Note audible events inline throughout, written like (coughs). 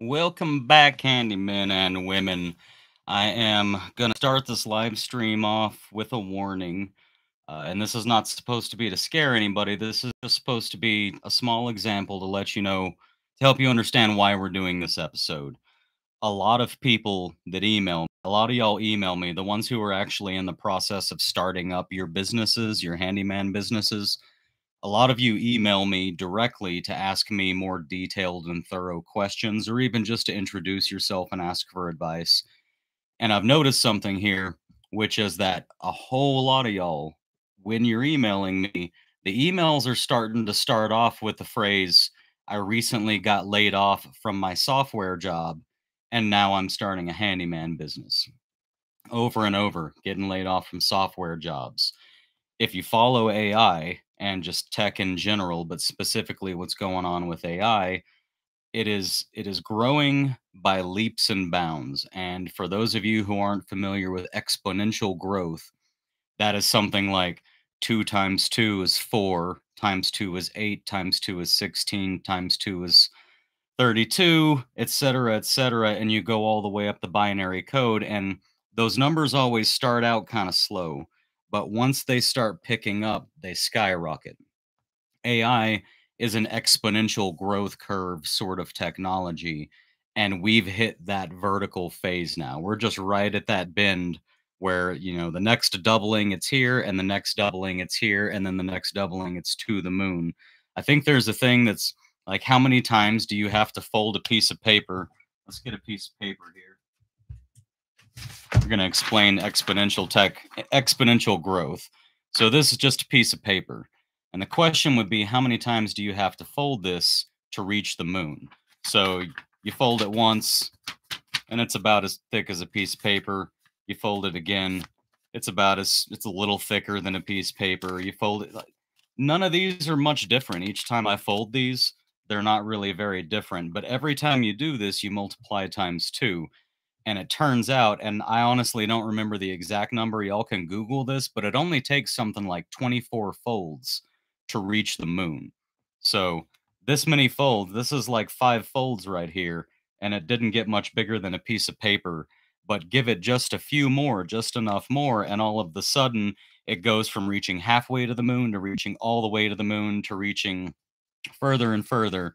Welcome back, handymen and women. I am going to start this live stream off with a warning. Uh, and this is not supposed to be to scare anybody. This is just supposed to be a small example to let you know, to help you understand why we're doing this episode. A lot of people that email, a lot of y'all email me, the ones who are actually in the process of starting up your businesses, your handyman businesses a lot of you email me directly to ask me more detailed and thorough questions, or even just to introduce yourself and ask for advice. And I've noticed something here, which is that a whole lot of y'all, when you're emailing me, the emails are starting to start off with the phrase, I recently got laid off from my software job, and now I'm starting a handyman business. Over and over, getting laid off from software jobs. If you follow AI, and just tech in general, but specifically what's going on with AI, it is it is growing by leaps and bounds. And for those of you who aren't familiar with exponential growth, that is something like two times two is four, times two is eight, times two is 16, times two is 32, et cetera, et cetera. And you go all the way up the binary code. And those numbers always start out kind of slow but once they start picking up, they skyrocket. AI is an exponential growth curve sort of technology, and we've hit that vertical phase now. We're just right at that bend where, you know, the next doubling it's here, and the next doubling it's here, and then the next doubling it's to the moon. I think there's a thing that's like, how many times do you have to fold a piece of paper? Let's get a piece of paper here we're going to explain exponential tech, exponential growth. So this is just a piece of paper. And the question would be, how many times do you have to fold this to reach the moon? So you fold it once, and it's about as thick as a piece of paper. You fold it again, it's about as, it's a little thicker than a piece of paper. You fold it, none of these are much different. Each time I fold these, they're not really very different. But every time you do this, you multiply times two. And it turns out, and I honestly don't remember the exact number, y'all can Google this, but it only takes something like 24 folds to reach the moon. So this many folds, this is like five folds right here, and it didn't get much bigger than a piece of paper. But give it just a few more, just enough more, and all of the sudden it goes from reaching halfway to the moon to reaching all the way to the moon to reaching further and further.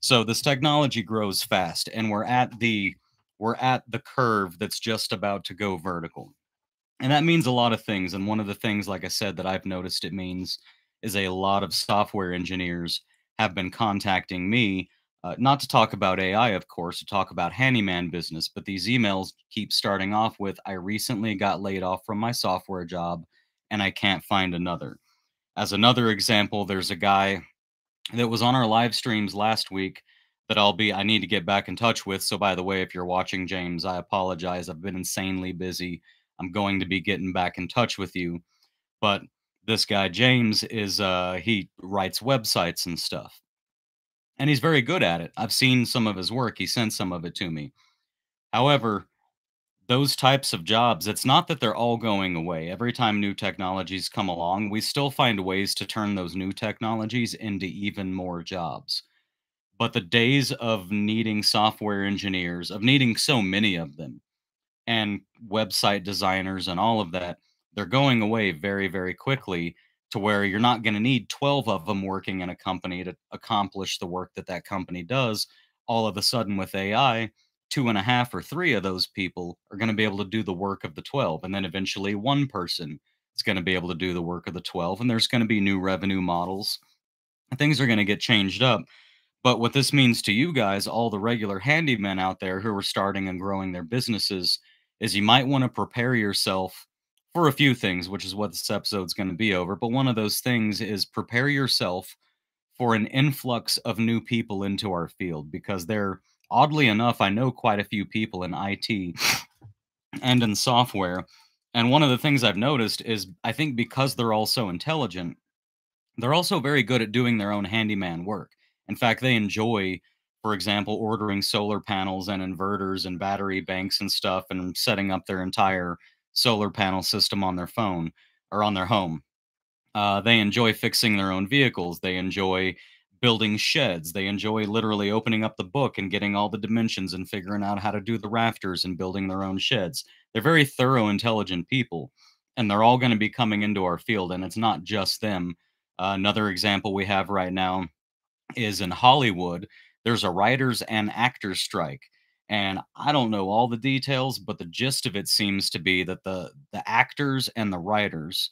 So this technology grows fast, and we're at the we're at the curve that's just about to go vertical. And that means a lot of things. And one of the things, like I said, that I've noticed it means is a lot of software engineers have been contacting me, uh, not to talk about AI, of course, to talk about handyman business, but these emails keep starting off with I recently got laid off from my software job and I can't find another. As another example, there's a guy that was on our live streams last week that I'll be I need to get back in touch with. So by the way, if you're watching James, I apologize. I've been insanely busy. I'm going to be getting back in touch with you. But this guy James is uh he writes websites and stuff. And he's very good at it. I've seen some of his work. He sent some of it to me. However, those types of jobs, it's not that they're all going away. Every time new technologies come along, we still find ways to turn those new technologies into even more jobs but the days of needing software engineers, of needing so many of them, and website designers and all of that, they're going away very, very quickly to where you're not going to need 12 of them working in a company to accomplish the work that that company does. All of a sudden, with AI, two and a half or three of those people are going to be able to do the work of the 12. And then eventually, one person is going to be able to do the work of the 12. And there's going to be new revenue models. Things are going to get changed up but what this means to you guys, all the regular handymen out there who are starting and growing their businesses, is you might want to prepare yourself for a few things, which is what this episode's going to be over. But one of those things is prepare yourself for an influx of new people into our field because they're oddly enough, I know quite a few people in IT and in software. And one of the things I've noticed is I think because they're all so intelligent, they're also very good at doing their own handyman work. In fact, they enjoy, for example, ordering solar panels and inverters and battery banks and stuff and setting up their entire solar panel system on their phone or on their home. Uh, they enjoy fixing their own vehicles. They enjoy building sheds. They enjoy literally opening up the book and getting all the dimensions and figuring out how to do the rafters and building their own sheds. They're very thorough, intelligent people, and they're all going to be coming into our field. And it's not just them. Uh, another example we have right now is in Hollywood. There's a writers and actors strike, and I don't know all the details, but the gist of it seems to be that the the actors and the writers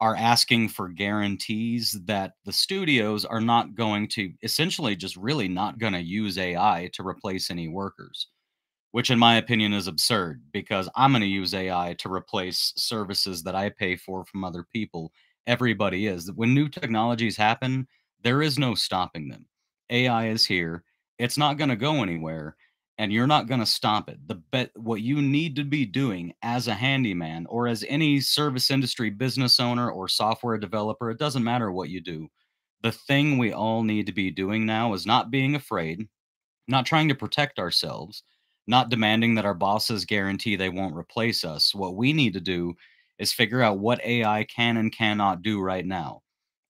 are asking for guarantees that the studios are not going to essentially just really not going to use AI to replace any workers, which in my opinion is absurd because I'm going to use AI to replace services that I pay for from other people. Everybody is. When new technologies happen, there is no stopping them. AI is here. It's not going to go anywhere and you're not going to stop it. The bet what you need to be doing as a handyman or as any service industry business owner or software developer, it doesn't matter what you do. The thing we all need to be doing now is not being afraid, not trying to protect ourselves, not demanding that our bosses guarantee they won't replace us. What we need to do is figure out what AI can and cannot do right now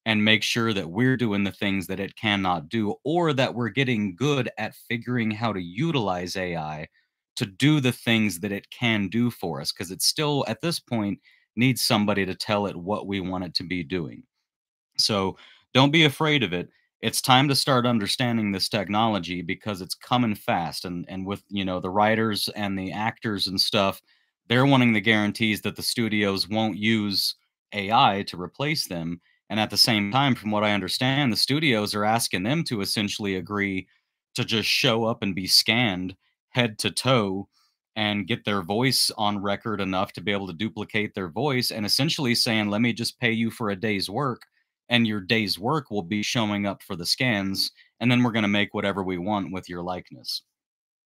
and make sure that we're doing the things that it cannot do or that we're getting good at figuring how to utilize AI to do the things that it can do for us because it still at this point needs somebody to tell it what we want it to be doing. So don't be afraid of it. It's time to start understanding this technology because it's coming fast and and with you know the writers and the actors and stuff they're wanting the guarantees that the studios won't use AI to replace them and at the same time, from what I understand, the studios are asking them to essentially agree to just show up and be scanned head to toe and get their voice on record enough to be able to duplicate their voice and essentially saying, let me just pay you for a day's work and your day's work will be showing up for the scans. And then we're going to make whatever we want with your likeness.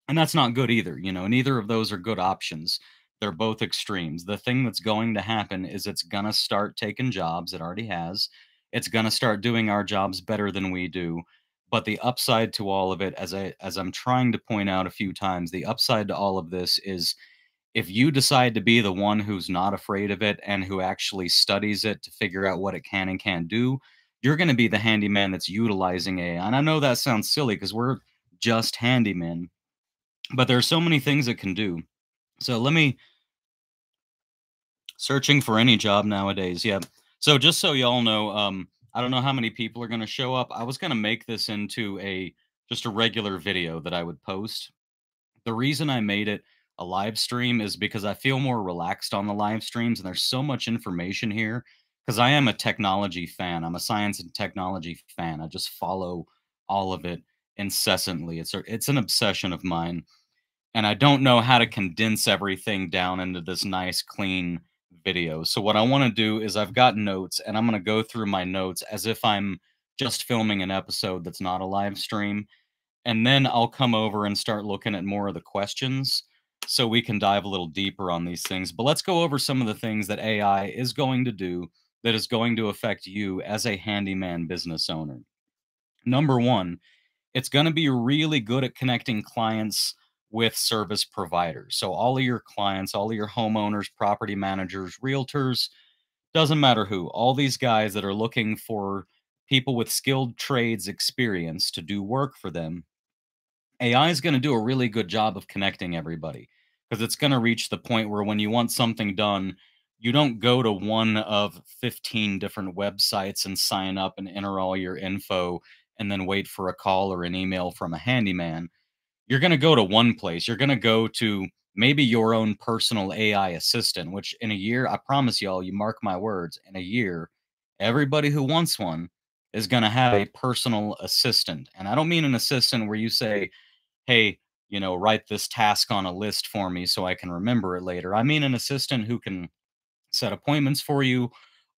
And that's not good either. You know, neither of those are good options. They're both extremes. The thing that's going to happen is it's going to start taking jobs. It already has. It's going to start doing our jobs better than we do. But the upside to all of it, as I as I'm trying to point out a few times, the upside to all of this is if you decide to be the one who's not afraid of it and who actually studies it to figure out what it can and can't do, you're going to be the handyman that's utilizing AI. And I know that sounds silly because we're just handymen, but there are so many things it can do. So let me Searching for any job nowadays. Yeah. So just so y'all know, um, I don't know how many people are going to show up. I was going to make this into a just a regular video that I would post. The reason I made it a live stream is because I feel more relaxed on the live streams and there's so much information here because I am a technology fan. I'm a science and technology fan. I just follow all of it incessantly. It's a, it's an obsession of mine. And I don't know how to condense everything down into this nice clean video. So what I want to do is I've got notes and I'm going to go through my notes as if I'm just filming an episode that's not a live stream. And then I'll come over and start looking at more of the questions so we can dive a little deeper on these things. But let's go over some of the things that AI is going to do that is going to affect you as a handyman business owner. Number one, it's going to be really good at connecting clients with service providers. So all of your clients, all of your homeowners, property managers, realtors, doesn't matter who, all these guys that are looking for people with skilled trades experience to do work for them, AI is going to do a really good job of connecting everybody because it's going to reach the point where when you want something done, you don't go to one of 15 different websites and sign up and enter all your info and then wait for a call or an email from a handyman you're going to go to one place. You're going to go to maybe your own personal AI assistant, which in a year, I promise y'all, you mark my words, in a year, everybody who wants one is going to have a personal assistant. And I don't mean an assistant where you say, hey, you know, write this task on a list for me so I can remember it later. I mean an assistant who can set appointments for you,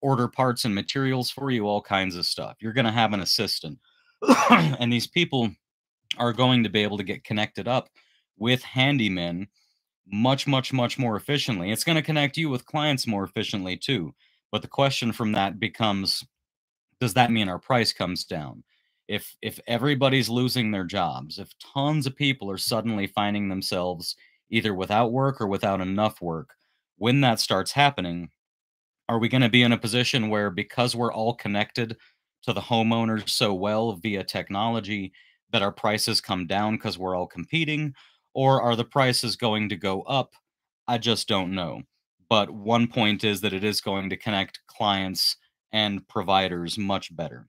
order parts and materials for you, all kinds of stuff. You're going to have an assistant. (coughs) and these people are going to be able to get connected up with handymen much, much, much more efficiently. It's going to connect you with clients more efficiently too. But the question from that becomes does that mean our price comes down? If if everybody's losing their jobs, if tons of people are suddenly finding themselves either without work or without enough work, when that starts happening, are we going to be in a position where because we're all connected to the homeowners so well via technology that our prices come down because we're all competing? Or are the prices going to go up? I just don't know. But one point is that it is going to connect clients and providers much better.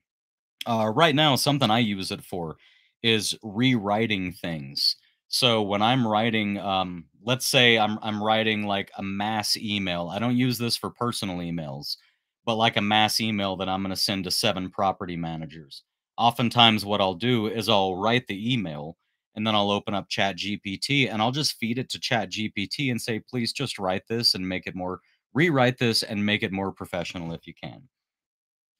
Uh, right now, something I use it for is rewriting things. So when I'm writing, um, let's say I'm I'm writing like a mass email. I don't use this for personal emails, but like a mass email that I'm going to send to seven property managers. Oftentimes, what I'll do is I'll write the email and then I'll open up Chat GPT and I'll just feed it to Chat GPT and say, please just write this and make it more, rewrite this and make it more professional if you can.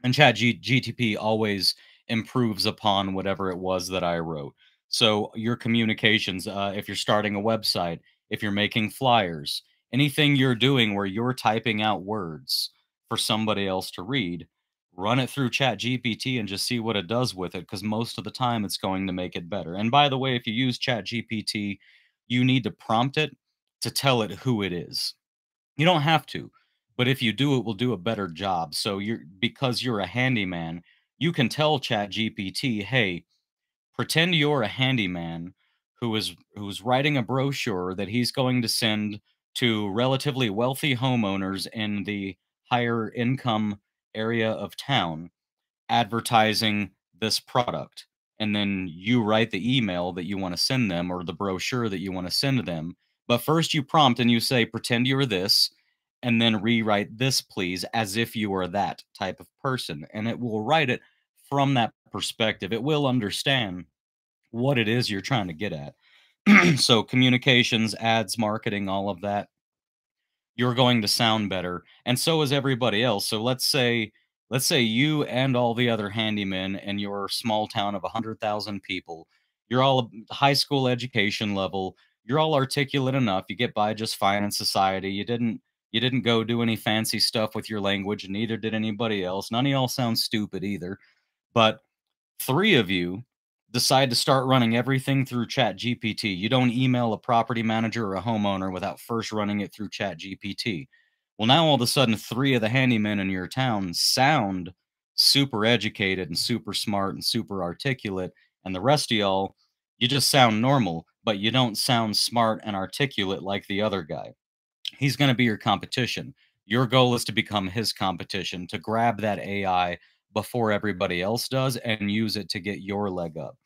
And Chat G- GTP always improves upon whatever it was that I wrote. So your communications, uh, if you're starting a website, if you're making flyers, anything you're doing where you're typing out words for somebody else to read, run it through Chat GPT and just see what it does with it. Because most of the time, it's going to make it better. And by the way, if you use Chat GPT, you need to prompt it to tell it who it is. You don't have to, but if you do, it will do a better job. So you're because you're a handyman, you can tell Chat GPT, hey, pretend you're a handyman who is who's writing a brochure that he's going to send to relatively wealthy homeowners in the higher income area of town advertising this product and then you write the email that you want to send them or the brochure that you want to send to them. But first you prompt and you say pretend you're this and then rewrite this please as if you are that type of person and it will write it from that perspective. It will understand what it is you're trying to get at. (clears throat) So communications ads marketing all of that you're going to sound better and so is everybody else. So let's say let's say you and all the other handymen in your small town of 100,000 people you're all a high school education level you're all articulate enough you get by just fine in society you didn't you didn't go do any fancy stuff with your language and neither did anybody else none of y'all sound stupid either but three of you decide to start running everything through chat gpt you don't email a property manager or a homeowner without first running it through chat gpt well now all of a sudden three of the handymen in your town sound super educated and super smart and super articulate and the rest of y'all you just sound normal but you don't sound smart and articulate like the other guy. He's going to be your competition. Your goal is to become his competition to grab that ai before everybody else does and use it to get your leg up.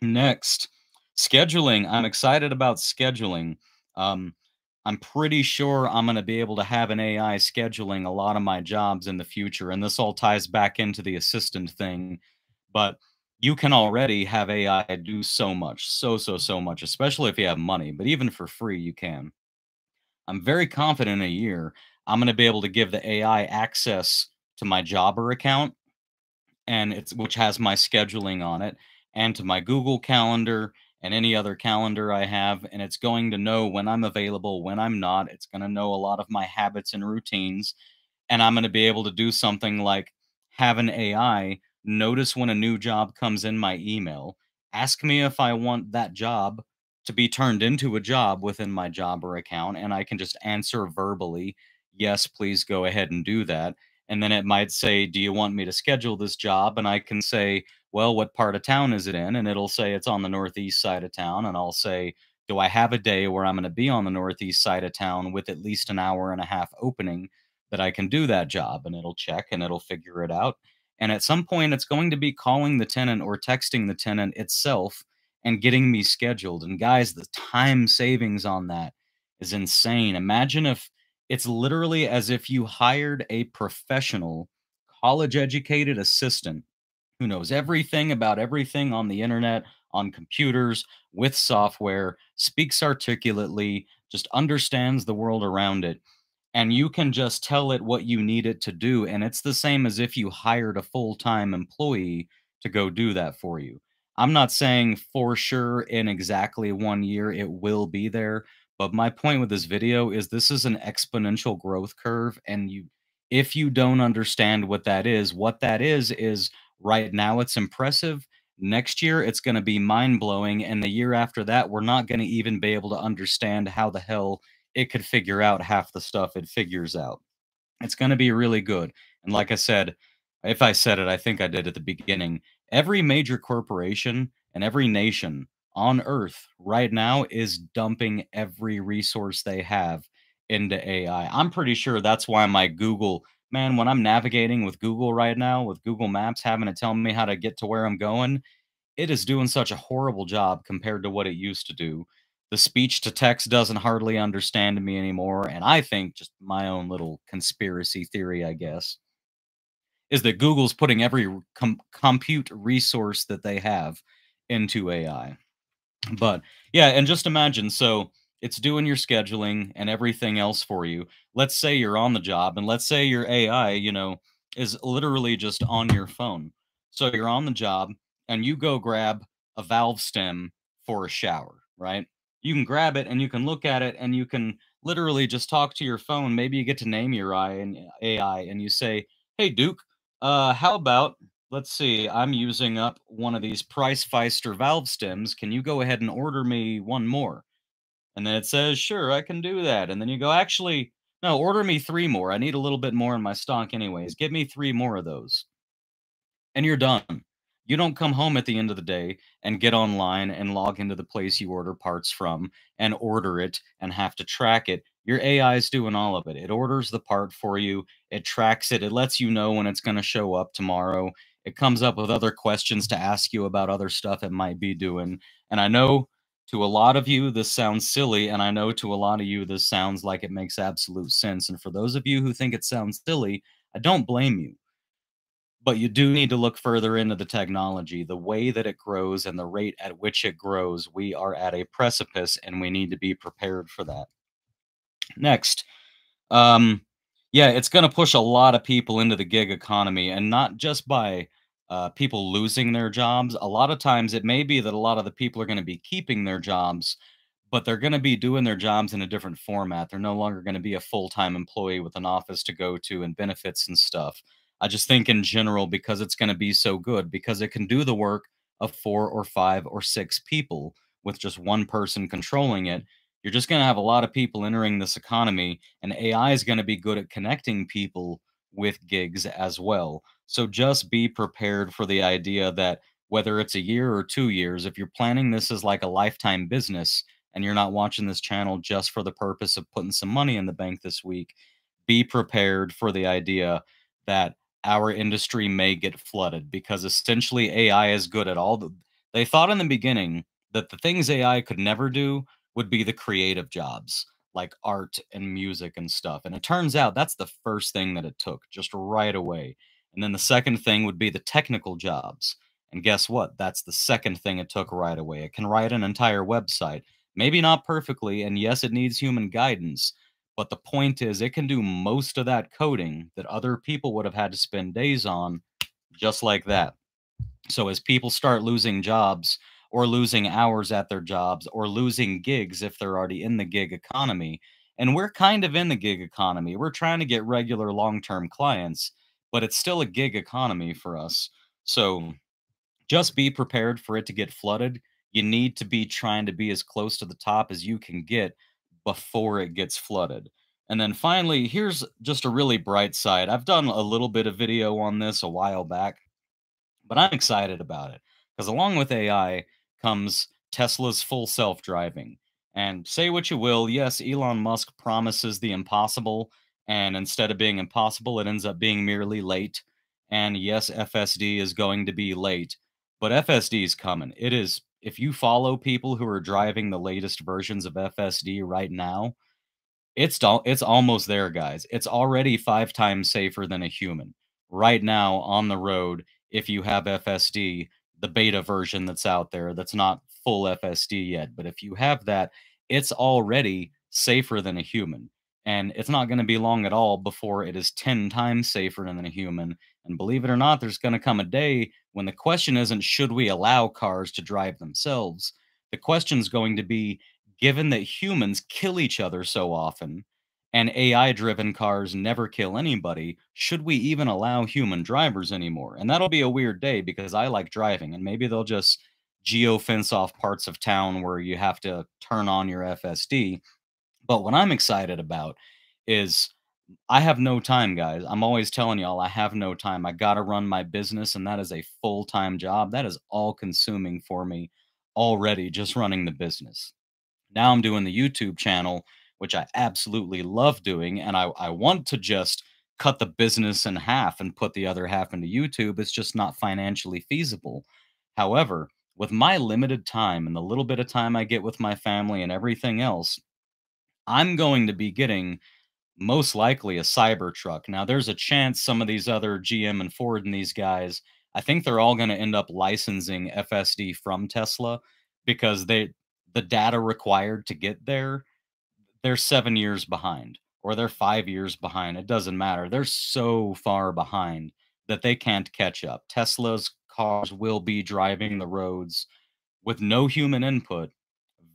Next, scheduling. I'm excited about scheduling. Um, I'm pretty sure I'm going to be able to have an AI scheduling a lot of my jobs in the future. And this all ties back into the assistant thing. But you can already have AI do so much, so, so, so much, especially if you have money. But even for free, you can. I'm very confident in a year I'm going to be able to give the AI access to my Jobber account, and it's which has my scheduling on it, and to my Google Calendar and any other calendar I have, and it's going to know when I'm available, when I'm not. It's going to know a lot of my habits and routines, and I'm going to be able to do something like have an AI notice when a new job comes in my email, ask me if I want that job to be turned into a job within my Jobber account, and I can just answer verbally, yes, please go ahead and do that and then it might say do you want me to schedule this job? and i can say well what part of town is it in? and it'll say it's on the northeast side of town and i'll say do i have a day where i'm going to be on the northeast side of town with at least an hour and a half opening that i can do that job? and it'll check and it'll figure it out and at some point it's going to be calling the tenant or texting the tenant itself and getting me scheduled and guys the time savings on that is insane. Imagine if it's literally as if you hired a professional, college educated assistant who knows everything about everything on the internet, on computers, with software, speaks articulately, just understands the world around it. And you can just tell it what you need it to do. And it's the same as if you hired a full time employee to go do that for you. I'm not saying for sure in exactly one year it will be there, but my point with this video is this is an exponential growth curve. And you, if you don't understand what that is, what that is, is right now it's impressive. Next year, it's going to be mind blowing. And the year after that, we're not going to even be able to understand how the hell it could figure out half the stuff it figures out. It's going to be really good. And like I said, If I said it, I think I did at the beginning. Every major corporation and every nation on Earth right now is dumping every resource they have into AI. I'm pretty sure that's why my Google man, when I'm navigating with Google right now, with Google Maps, having to tell me how to get to where I'm going, it is doing such a horrible job compared to what it used to do. The speech to text doesn't hardly understand me anymore. And I think, just my own little conspiracy theory, I guess, is that Google's putting every com- compute resource that they have into AI. But yeah, and just imagine so it's doing your scheduling and everything else for you. Let's say you're on the job and let's say your AI, you know, is literally just on your phone. So you're on the job and you go grab a valve stem for a shower, right? You can grab it and you can look at it and you can literally just talk to your phone. Maybe you get to name your AI and you say, "Hey Duke, uh how about let's see, I'm using up one of these Price Pfister valve stems. Can you go ahead and order me one more?" And then it says, "Sure, I can do that." And then you go, "Actually, no, order me 3 more. I need a little bit more in my stock anyways. Give me 3 more of those." And you're done. You don't come home at the end of the day and get online and log into the place you order parts from and order it and have to track it. Your AI is doing all of it. It orders the part for you, it tracks it, it lets you know when it's going to show up tomorrow. It comes up with other questions to ask you about other stuff it might be doing. And I know to a lot of you, this sounds silly, and I know to a lot of you, this sounds like it makes absolute sense. And for those of you who think it sounds silly, I don't blame you. But you do need to look further into the technology, the way that it grows and the rate at which it grows. We are at a precipice, and we need to be prepared for that. Next, um, yeah, it's going to push a lot of people into the gig economy, and not just by uh, people losing their jobs. A lot of times, it may be that a lot of the people are going to be keeping their jobs, but they're going to be doing their jobs in a different format. They're no longer going to be a full time employee with an office to go to and benefits and stuff. I just think in general, because it's going to be so good, because it can do the work of four or five or six people with just one person controlling it, you're just going to have a lot of people entering this economy, and AI is going to be good at connecting people with gigs as well. So just be prepared for the idea that whether it's a year or two years, if you're planning this as like a lifetime business and you're not watching this channel just for the purpose of putting some money in the bank this week, be prepared for the idea that our industry may get flooded because essentially AI is good at all the they thought in the beginning that the things AI could never do would be the creative jobs like art and music and stuff. And it turns out that's the first thing that it took just right away. And then the second thing would be the technical jobs. And guess what? That's the second thing it took right away. It can write an entire website, maybe not perfectly. And yes, it needs human guidance, but the point is, it can do most of that coding that other people would have had to spend days on, just like that. So as people start losing jobs or losing hours at their jobs or losing gigs if they're already in the gig economy, and we're kind of in the gig economy, we're trying to get regular long term clients, but it's still a gig economy for us. So just be prepared for it to get flooded. You need to be trying to be as close to the top as you can get before it gets flooded. And then finally, here's just a really bright side. I've done a little bit of video on this a while back, but I'm excited about it because along with AI comes Tesla's full self driving. And say what you will, yes, Elon Musk promises the impossible, and instead of being impossible, it ends up being merely late. And yes, FSD is going to be late, but FSD is coming. It is if you follow people who are driving the latest versions of FSD right now, it's it's almost there, guys. It's already five times safer than a human right now on the road. If you have FSD, the beta version that's out there, that's not full FSD yet, but if you have that, it's already safer than a human. And it's not going to be long at all before it is 10 times safer than a human. And believe it or not, there's going to come a day when the question isn't should we allow cars to drive themselves? The question is going to be given that humans kill each other so often and AI driven cars never kill anybody, should we even allow human drivers anymore? And that'll be a weird day because I like driving and maybe they'll just geo fence off parts of town where you have to turn on your FSD. But what I'm excited about is I have no time, guys. I'm always telling y'all I have no time. I gotta run my business, and that is a full-time job. That is all-consuming for me already, just running the business. Now I'm doing the YouTube channel, which I absolutely love doing, and I I want to just cut the business in half and put the other half into YouTube. It's just not financially feasible. However, with my limited time and the little bit of time I get with my family and everything else, I'm going to be getting most likely a Cybertruck. Now, there's a chance some of these other GM and Ford and these guys, I think they're all going to end up licensing FSD from Tesla because they the data required to get there, they're 7 years behind or they're 5 years behind. It doesn't matter. They're so far behind that they can't catch up. Tesla's cars will be driving the roads with no human input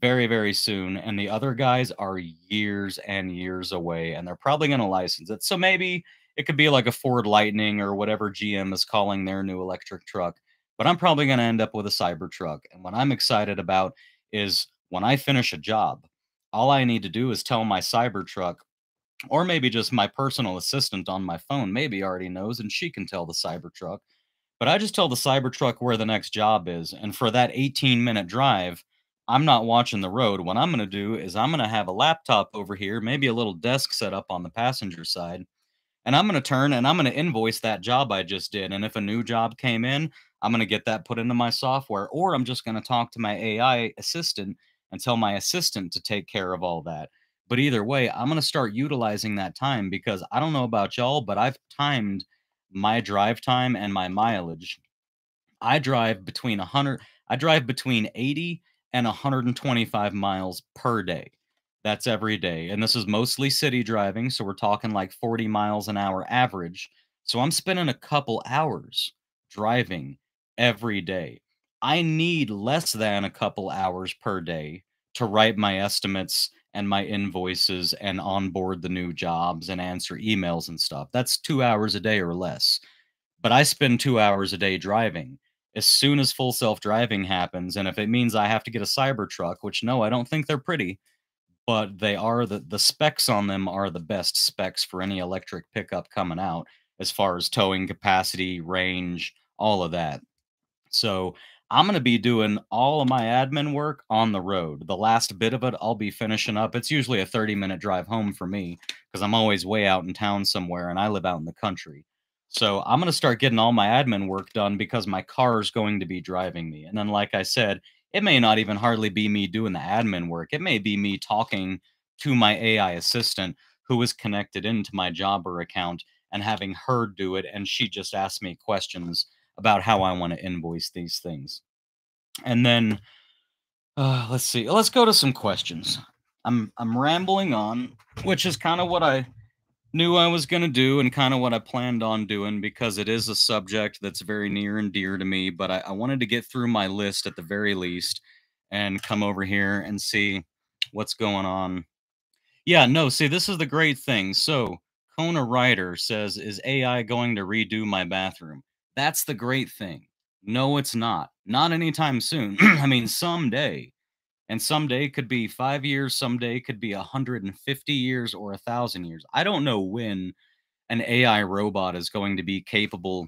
very, very soon. And the other guys are years and years away, and they're probably going to license it. So maybe it could be like a Ford Lightning or whatever GM is calling their new electric truck. But I'm probably going to end up with a Cybertruck. And what I'm excited about is when I finish a job, all I need to do is tell my Cybertruck, or maybe just my personal assistant on my phone, maybe already knows, and she can tell the Cybertruck. But I just tell the Cybertruck where the next job is. And for that 18 minute drive, I'm not watching the road. What I'm going to do is I'm going to have a laptop over here, maybe a little desk set up on the passenger side, and I'm going to turn and I'm going to invoice that job I just did. And if a new job came in, I'm going to get that put into my software, or I'm just going to talk to my AI assistant and tell my assistant to take care of all that. But either way, I'm going to start utilizing that time because I don't know about y'all, but I've timed my drive time and my mileage. I drive between 100, I drive between 80 and 125 miles per day. That's every day. And this is mostly city driving. So we're talking like 40 miles an hour average. So I'm spending a couple hours driving every day. I need less than a couple hours per day to write my estimates and my invoices and onboard the new jobs and answer emails and stuff. That's two hours a day or less. But I spend two hours a day driving as soon as full self driving happens, and if it means I have to get a Cybertruck, which no, I don't think they're pretty, but they are the the specs on them are the best specs for any electric pickup coming out as far as towing capacity, range, all of that. So I'm going to be doing all of my admin work on the road. The last bit of it, I'll be finishing up. It's usually a 30 minute drive home for me because I'm always way out in town somewhere and I live out in the country. So I'm going to start getting all my admin work done because my car is going to be driving me. And then, like I said, it may not even hardly be me doing the admin work. It may be me talking to my AI assistant who is connected into my Jobber account and having her do it. And she just asks me questions about how I want to invoice these things. And then uh, let's see. Let's go to some questions. I'm I'm rambling on, which is kind of what I knew I was going to do and kind of what I planned on doing because it is a subject that's very near and dear to me. But I, I, wanted to get through my list at the very least and come over here and see what's going on. Yeah, no, see, this is the great thing. So, Kona Ryder says, Is AI going to redo my bathroom? That's the great thing. No, it's not. Not anytime soon. (clears throat) I mean, someday and someday could be five years someday could be 150 years or a thousand years i don't know when an ai robot is going to be capable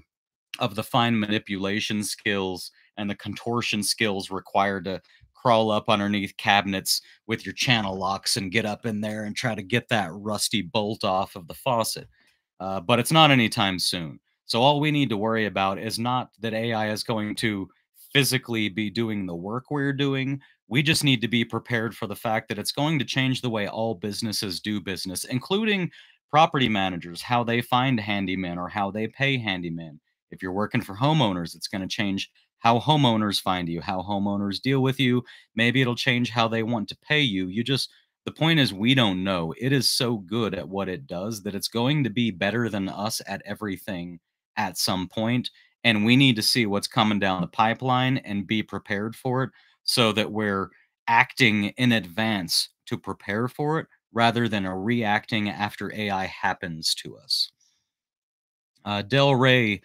of the fine manipulation skills and the contortion skills required to crawl up underneath cabinets with your channel locks and get up in there and try to get that rusty bolt off of the faucet uh, but it's not anytime soon so all we need to worry about is not that ai is going to physically be doing the work we're doing we just need to be prepared for the fact that it's going to change the way all businesses do business, including property managers, how they find handymen or how they pay handymen. If you're working for homeowners, it's going to change how homeowners find you, how homeowners deal with you. Maybe it'll change how they want to pay you. You just, the point is, we don't know. It is so good at what it does that it's going to be better than us at everything at some point, And we need to see what's coming down the pipeline and be prepared for it so that we're acting in advance to prepare for it rather than a reacting after AI happens to us. Uh, Del Rey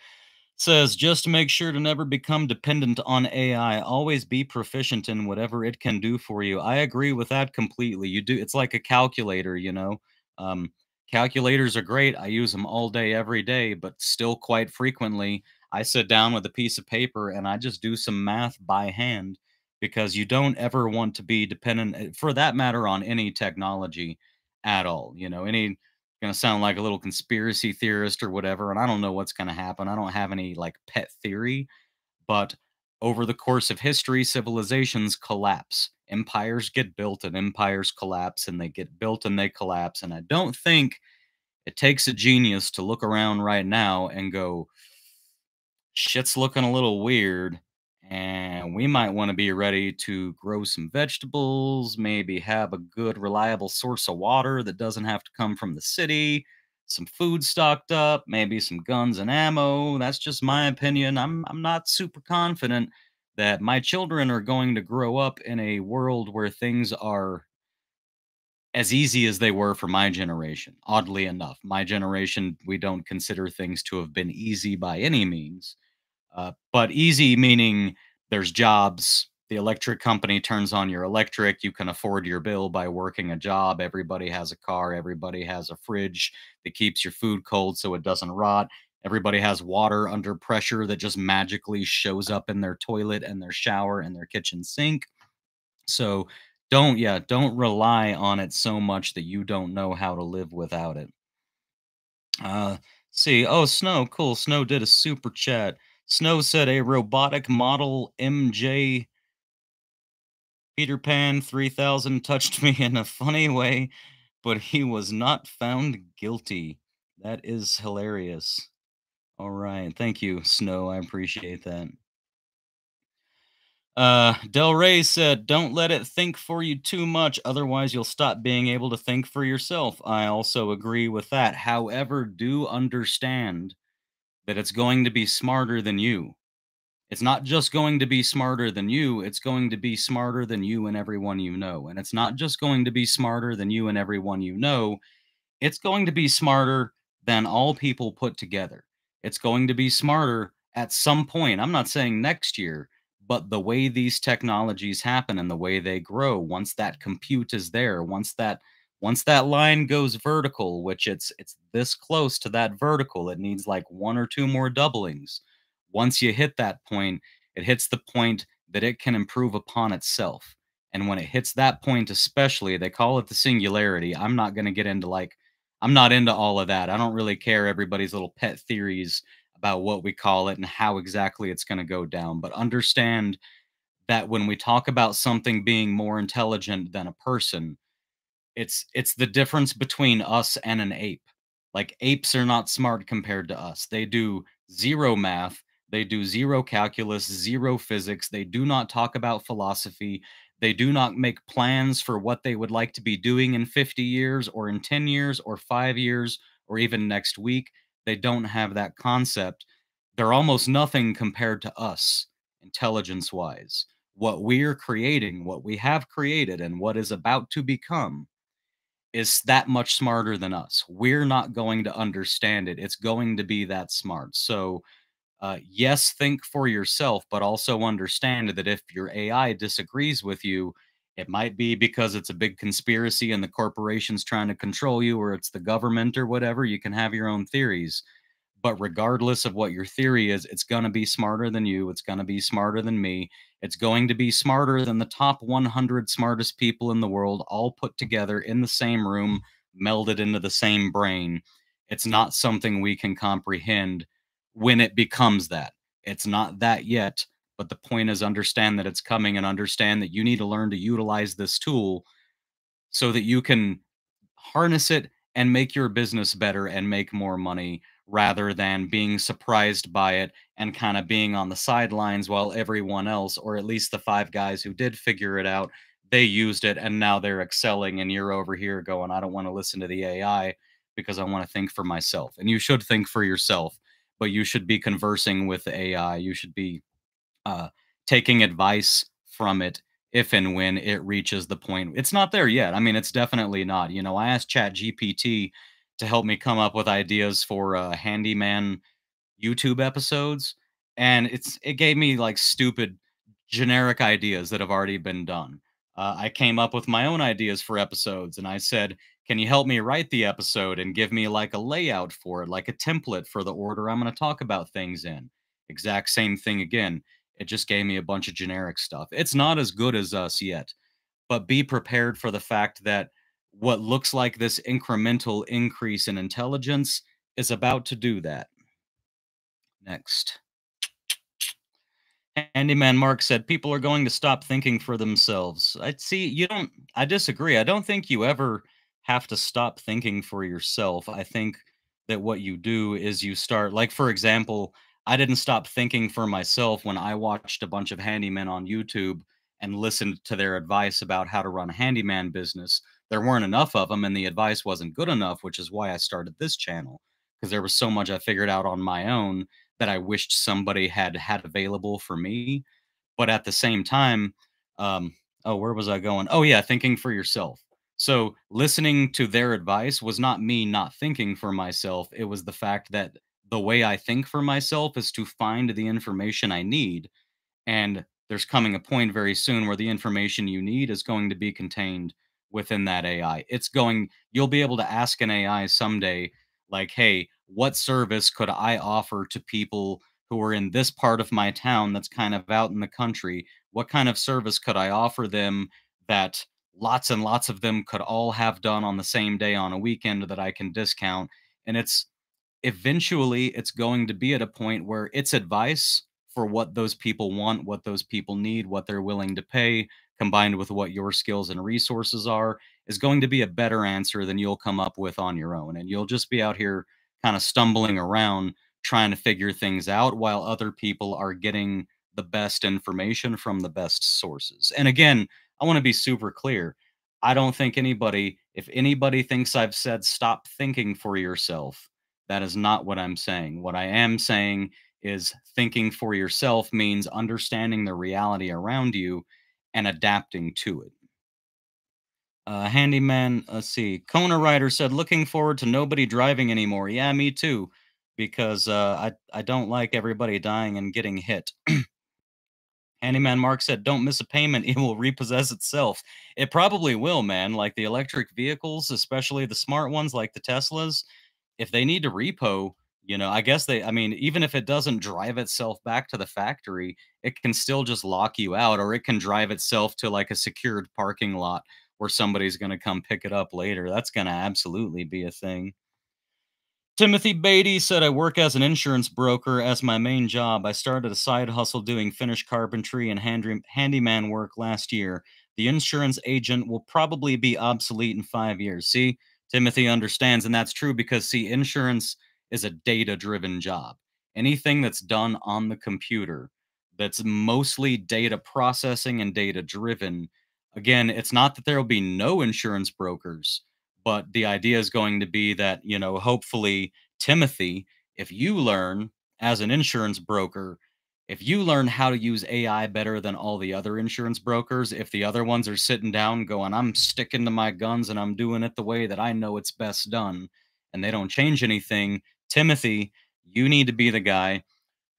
says, just make sure to never become dependent on AI. Always be proficient in whatever it can do for you. I agree with that completely. You do, it's like a calculator, you know. Um, calculators are great. I use them all day, every day, but still quite frequently, I sit down with a piece of paper and I just do some math by hand because you don't ever want to be dependent, eh, for that matter, on any technology at all. You know, any going to sound like a little conspiracy theorist or whatever, and I don't know what's going to happen. I don't have any like pet theory, but over the course of history, civilizations collapse. Empires get built and empires collapse, and they get built and they collapse. And I don't think it takes a genius to look around right now and go, shit's looking a little weird. And we might want to be ready to grow some vegetables, maybe have a good, reliable source of water that doesn't have to come from the city, some food stocked up, maybe some guns and ammo. That's just my opinion. I'm I'm not super confident that my children are going to grow up in a world where things are as easy as they were for my generation. Oddly enough, my generation we don't consider things to have been easy by any means. Uh, but easy meaning there's jobs, the electric company turns on your electric you can afford your bill by working a job everybody has a car everybody has a fridge that keeps your food cold so it doesn't rot everybody has water under pressure that just magically shows up in their toilet and their shower and their kitchen sink. So don't yeah don't rely on it so much that you don't know how to live without it. Uh see oh snow cool snow did a super chat. Snow said a robotic model mj Peter Pan 3000 touched me in a funny way, but he was not found guilty. That is hilarious. All right. Thank you, Snow. I appreciate that. Uh, Del Rey said, Don't let it think for you too much, otherwise, you'll stop being able to think for yourself. I also agree with that. However, do understand that it's going to be smarter than you. It's not just going to be smarter than you, it's going to be smarter than you and everyone you know. And it's not just going to be smarter than you and everyone you know, it's going to be smarter than all people put together. It's going to be smarter at some point. I'm not saying next year, but the way these technologies happen and the way they grow, once that compute is there, once that once that line goes vertical, which it's it's this close to that vertical, it needs like one or two more doublings once you hit that point, it hits the point that it can improve upon itself. And when it hits that point, especially, they call it the singularity. I'm not going to get into like, I'm not into all of that. I don't really care everybody's little pet theories about what we call it and how exactly it's going to go down. But understand that when we talk about something being more intelligent than a person, it's it's the difference between us and an ape. Like apes are not smart compared to us. They do zero math they do zero calculus, zero physics. They do not talk about philosophy. They do not make plans for what they would like to be doing in 50 years or in 10 years or five years or even next week. They don't have that concept. They're almost nothing compared to us, intelligence wise. What we're creating, what we have created, and what is about to become is that much smarter than us. We're not going to understand it. It's going to be that smart. So, uh, yes, think for yourself, but also understand that if your AI disagrees with you, it might be because it's a big conspiracy and the corporation's trying to control you, or it's the government or whatever. You can have your own theories. But regardless of what your theory is, it's going to be smarter than you. It's going to be smarter than me. It's going to be smarter than the top 100 smartest people in the world, all put together in the same room, melded into the same brain. It's not something we can comprehend when it becomes that. It's not that yet, but the point is understand that it's coming and understand that you need to learn to utilize this tool so that you can harness it and make your business better and make more money rather than being surprised by it and kind of being on the sidelines while everyone else or at least the five guys who did figure it out they used it and now they're excelling and you're over here going I don't want to listen to the AI because I want to think for myself and you should think for yourself but you should be conversing with AI. You should be uh, taking advice from it if and when it reaches the point. It's not there yet. I mean, it's definitely not. You know, I asked Chat GPT to help me come up with ideas for uh, handyman YouTube episodes, and it's it gave me like stupid generic ideas that have already been done. uh, I came up with my own ideas for episodes and I said, Can you help me write the episode and give me like a layout for it, like a template for the order I'm going to talk about things in? Exact same thing again. It just gave me a bunch of generic stuff. It's not as good as us yet, but be prepared for the fact that what looks like this incremental increase in intelligence is about to do that. Next. Handyman Mark said people are going to stop thinking for themselves. I see you don't I disagree. I don't think you ever have to stop thinking for yourself. I think that what you do is you start like for example, I didn't stop thinking for myself when I watched a bunch of handymen on YouTube and listened to their advice about how to run a handyman business. There weren't enough of them and the advice wasn't good enough, which is why I started this channel because there was so much I figured out on my own that I wished somebody had had available for me. But at the same time, um, oh, where was I going? Oh, yeah, thinking for yourself. So listening to their advice was not me not thinking for myself. It was the fact that the way I think for myself is to find the information I need. And there's coming a point very soon where the information you need is going to be contained within that AI. It's going, you'll be able to ask an AI someday, like, hey, what service could I offer to people who are in this part of my town that's kind of out in the country? What kind of service could I offer them that lots and lots of them could all have done on the same day on a weekend that I can discount? And it's eventually it's going to be at a point where it's advice for what those people want, what those people need, what they're willing to pay, combined with what your skills and resources are, is going to be a better answer than you'll come up with on your own. And you'll just be out here kind of stumbling around trying to figure things out while other people are getting the best information from the best sources. And again, I want to be super clear. I don't think anybody, if anybody thinks I've said stop thinking for yourself, that is not what I'm saying. What I am saying is thinking for yourself means understanding the reality around you and adapting to it. Uh, handyman, let's see. Kona Rider said, looking forward to nobody driving anymore. Yeah, me too, because uh, I, I don't like everybody dying and getting hit. (clears throat) Handyman Mark said, don't miss a payment. It will repossess itself. It probably will, man. Like the electric vehicles, especially the smart ones like the Teslas, if they need to repo, you know, I guess they, I mean, even if it doesn't drive itself back to the factory, it can still just lock you out or it can drive itself to like a secured parking lot where somebody's going to come pick it up later. That's going to absolutely be a thing. Timothy Beatty said, I work as an insurance broker as my main job. I started a side hustle doing finished carpentry and handy- handyman work last year. The insurance agent will probably be obsolete in five years. See, Timothy understands, and that's true because, see, insurance is a data driven job. Anything that's done on the computer that's mostly data processing and data driven again, it's not that there will be no insurance brokers, but the idea is going to be that, you know, hopefully, Timothy, if you learn as an insurance broker, if you learn how to use AI better than all the other insurance brokers, if the other ones are sitting down going, I'm sticking to my guns and I'm doing it the way that I know it's best done, and they don't change anything, Timothy, you need to be the guy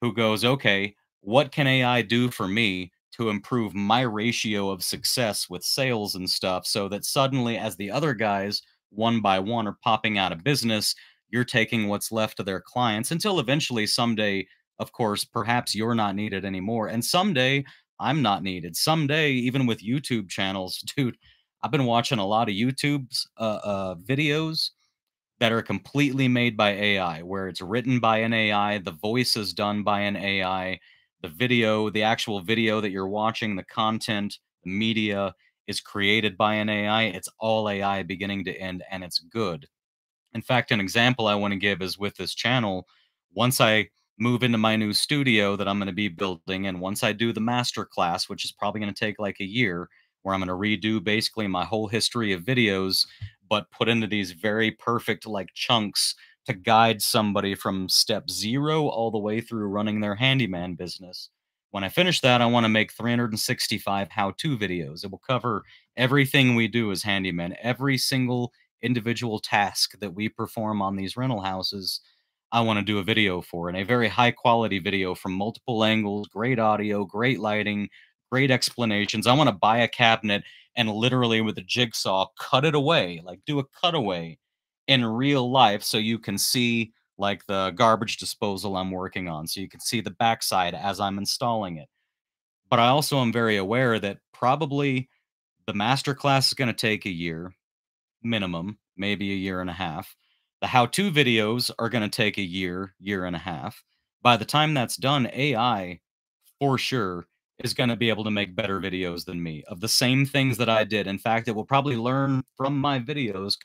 who goes, okay, what can AI do for me to improve my ratio of success with sales and stuff so that suddenly as the other guys one by one are popping out of business you're taking what's left of their clients until eventually someday of course perhaps you're not needed anymore and someday i'm not needed. Someday even with youtube channels (laughs) dude i've been watching a lot of youtube's uh, uh, videos that are completely made by ai where it's written by an ai the voice is done by an ai the video, the actual video that you're watching, the content, the media is created by an AI. It's all AI beginning to end, and it's good. In fact, an example I want to give is with this channel. Once I move into my new studio that I'm going to be building, and once I do the master class, which is probably going to take like a year, where I'm going to redo basically my whole history of videos, but put into these very perfect like chunks to guide somebody from step zero all the way through running their handyman business. When I finish that, I want to make 365 how to videos. It will cover everything we do as handymen, every single individual task that we perform on these rental houses. I want to do a video for, and a very high quality video from multiple angles, great audio, great lighting, great explanations. I want to buy a cabinet and literally with a jigsaw cut it away, like do a cutaway in real life so you can see like the garbage disposal I'm working on. So you can see the backside as I'm installing it. But I also am very aware that probably the master class is going to take a year minimum, maybe a year and a half. The how to videos are going to take a year, year and a half. By the time that's done, AI for sure is going to be able to make better videos than me of the same things that I did. In fact, it will probably learn from my videos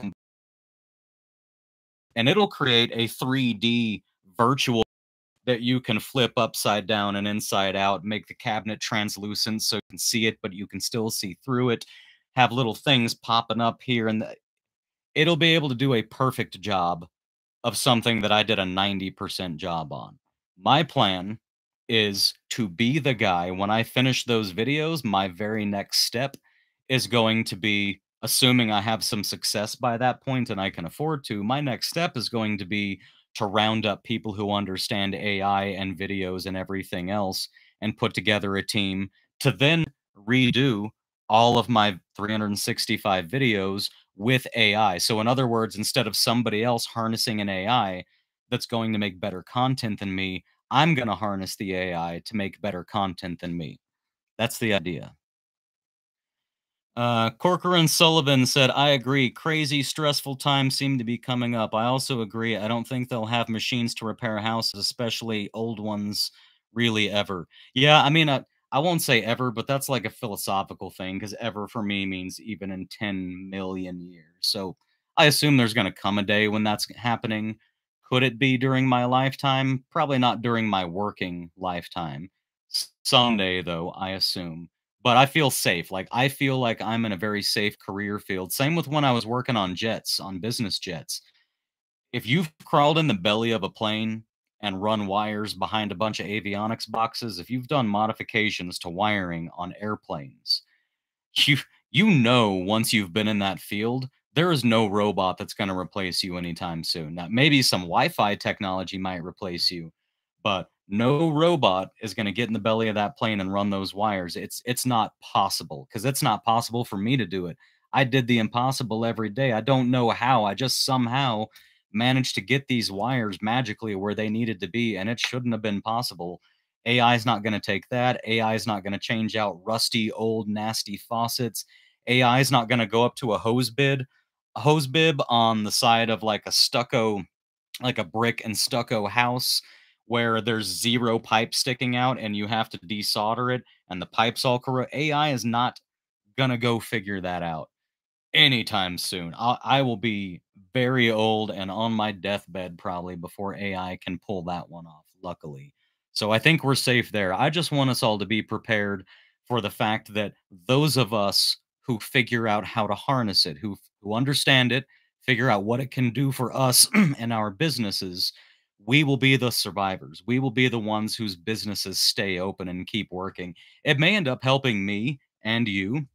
and it'll create a 3D virtual that you can flip upside down and inside out, make the cabinet translucent so you can see it, but you can still see through it. Have little things popping up here, and the, it'll be able to do a perfect job of something that I did a 90% job on. My plan is to be the guy when I finish those videos. My very next step is going to be assuming I have some success by that point and I can afford to. My next step is going to be to round up people who understand AI and videos and everything else and put together a team to then redo all of my 365 videos with AI. So, in other words, instead of somebody else harnessing an AI that's going to make better content than me, I'm going to harness the AI to make better content than me. That's the idea. Uh, Corcoran Sullivan said, I agree. Crazy, stressful times seem to be coming up. I also agree. I don't think they'll have machines to repair houses, especially old ones, really ever. Yeah, I mean, I, I won't say ever, but that's like a philosophical thing because ever for me means even in 10 million years. So I assume there's going to come a day when that's happening. Could it be during my lifetime? Probably not during my working lifetime. Someday, though, I assume but I feel safe. Like I feel like I'm in a very safe career field. Same with when I was working on jets, on business jets. If you've crawled in the belly of a plane and run wires behind a bunch of avionics boxes, if you've done modifications to wiring on airplanes, you you know once you've been in that field, there is no robot that's going to replace you anytime soon. Now, maybe some Wi-Fi technology might replace you, but no robot is going to get in the belly of that plane and run those wires. It's it's not possible because it's not possible for me to do it. I did the impossible every day. I don't know how. I just somehow managed to get these wires magically where they needed to be, and it shouldn't have been possible. AI is not going to take that. AI is not going to change out rusty, old, nasty faucets. AI is not going to go up to a hose bid, a hose bib on the side of like a stucco, like a brick and stucco house where there's zero pipe sticking out and you have to desolder it and the pipes all corrode. AI is not gonna go figure that out anytime soon. I'll, I will be very old and on my deathbed probably before AI can pull that one off, luckily. So I think we're safe there. I just want us all to be prepared for the fact that those of us who figure out how to harness it, who who understand it, figure out what it can do for us (clears throat) and our businesses, we will be the survivors. We will be the ones whose businesses stay open and keep working. It may end up helping me and you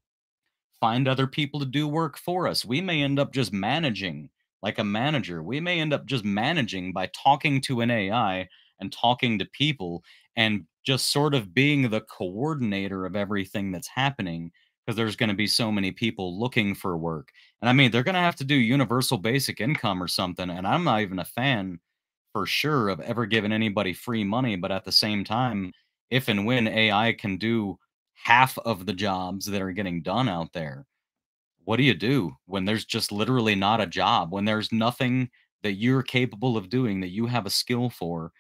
find other people to do work for us. We may end up just managing like a manager. We may end up just managing by talking to an AI and talking to people and just sort of being the coordinator of everything that's happening because there's going to be so many people looking for work. And I mean, they're going to have to do universal basic income or something. And I'm not even a fan for sure of ever giving anybody free money, but at the same time, if and when AI can do half of the jobs that are getting done out there, what do you do when there's just literally not a job, when there's nothing that you're capable of doing that you have a skill for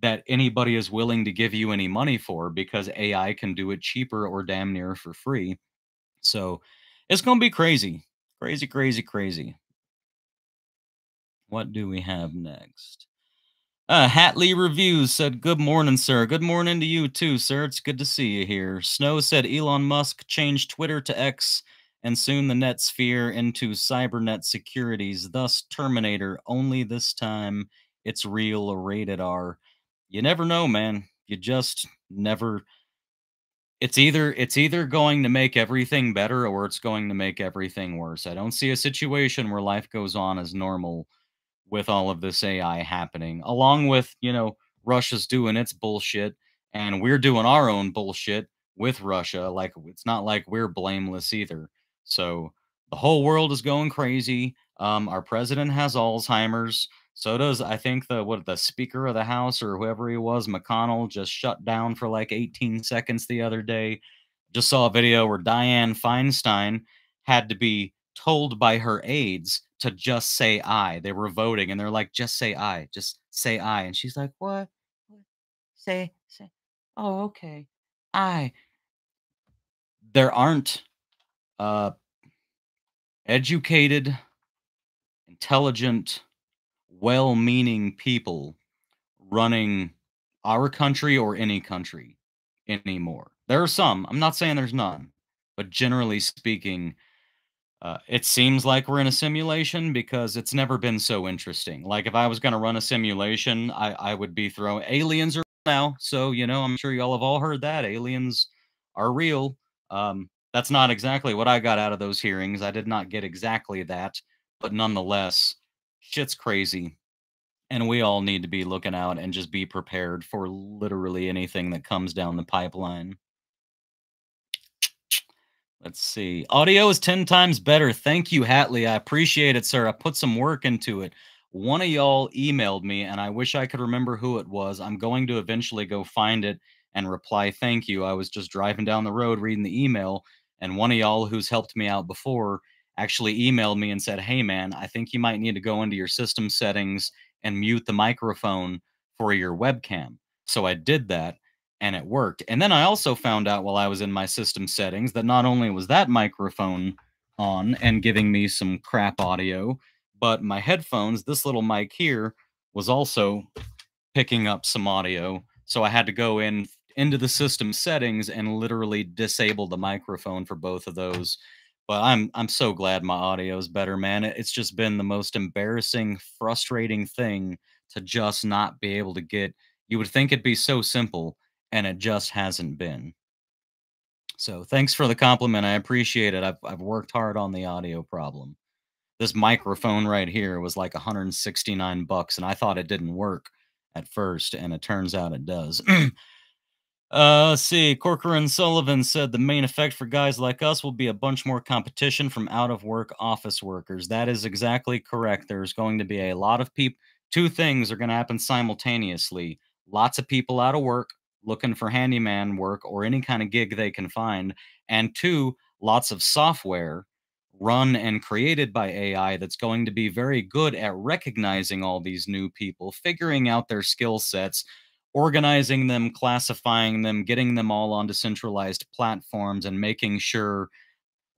that anybody is willing to give you any money for because AI can do it cheaper or damn near for free. So it's going to be crazy. Crazy, crazy, crazy. What do we have next? Uh, Hatley Reviews said, Good morning, sir. Good morning to you, too, sir. It's good to see you here. Snow said, Elon Musk changed Twitter to X and soon the net sphere into Cybernet Securities, thus Terminator. Only this time it's real or rated R. You never know, man. You just never. It's either it's either going to make everything better or it's going to make everything worse. I don't see a situation where life goes on as normal with all of this AI happening, along with, you know, Russia's doing its bullshit and we're doing our own bullshit with Russia. Like, it's not like we're blameless either. So the whole world is going crazy. Um, our president has Alzheimer's. So does I think the what the Speaker of the House or whoever he was, McConnell, just shut down for like 18 seconds the other day. Just saw a video where Dianne Feinstein had to be told by her aides to just say aye. They were voting and they're like, just say aye, just say aye. And she's like, what? Say, say, oh, okay. aye. There aren't uh educated, intelligent, well meaning people running our country or any country anymore. There are some, I'm not saying there's none, but generally speaking, uh, it seems like we're in a simulation because it's never been so interesting. Like if I was going to run a simulation, I, I would be throwing aliens are now. So, you know, I'm sure y'all have all heard that aliens are real. Um, that's not exactly what I got out of those hearings. I did not get exactly that, but nonetheless, shit's crazy. And we all need to be looking out and just be prepared for literally anything that comes down the pipeline. Let's see. Audio is 10 times better. Thank you, Hatley. I appreciate it, sir. I put some work into it. One of y'all emailed me, and I wish I could remember who it was. I'm going to eventually go find it and reply thank you. I was just driving down the road reading the email, and one of y'all who's helped me out before actually emailed me and said, Hey, man, I think you might need to go into your system settings and mute the microphone for your webcam. So I did that and it worked. And then I also found out while I was in my system settings that not only was that microphone on and giving me some crap audio, but my headphones, this little mic here, was also picking up some audio. So I had to go in into the system settings and literally disable the microphone for both of those. But I'm I'm so glad my audio is better, man. It's just been the most embarrassing, frustrating thing to just not be able to get. You would think it'd be so simple, and it just hasn't been. So thanks for the compliment. I appreciate it. I've I've worked hard on the audio problem. This microphone right here was like 169 bucks, and I thought it didn't work at first, and it turns out it does. (clears throat) Uh, let's see. Corcoran Sullivan said the main effect for guys like us will be a bunch more competition from out of work office workers. That is exactly correct. There's going to be a lot of people. Two things are going to happen simultaneously. Lots of people out of work looking for handyman work or any kind of gig they can find. And two, lots of software run and created by AI that's going to be very good at recognizing all these new people, figuring out their skill sets, organizing them, classifying them, getting them all onto centralized platforms, and making sure.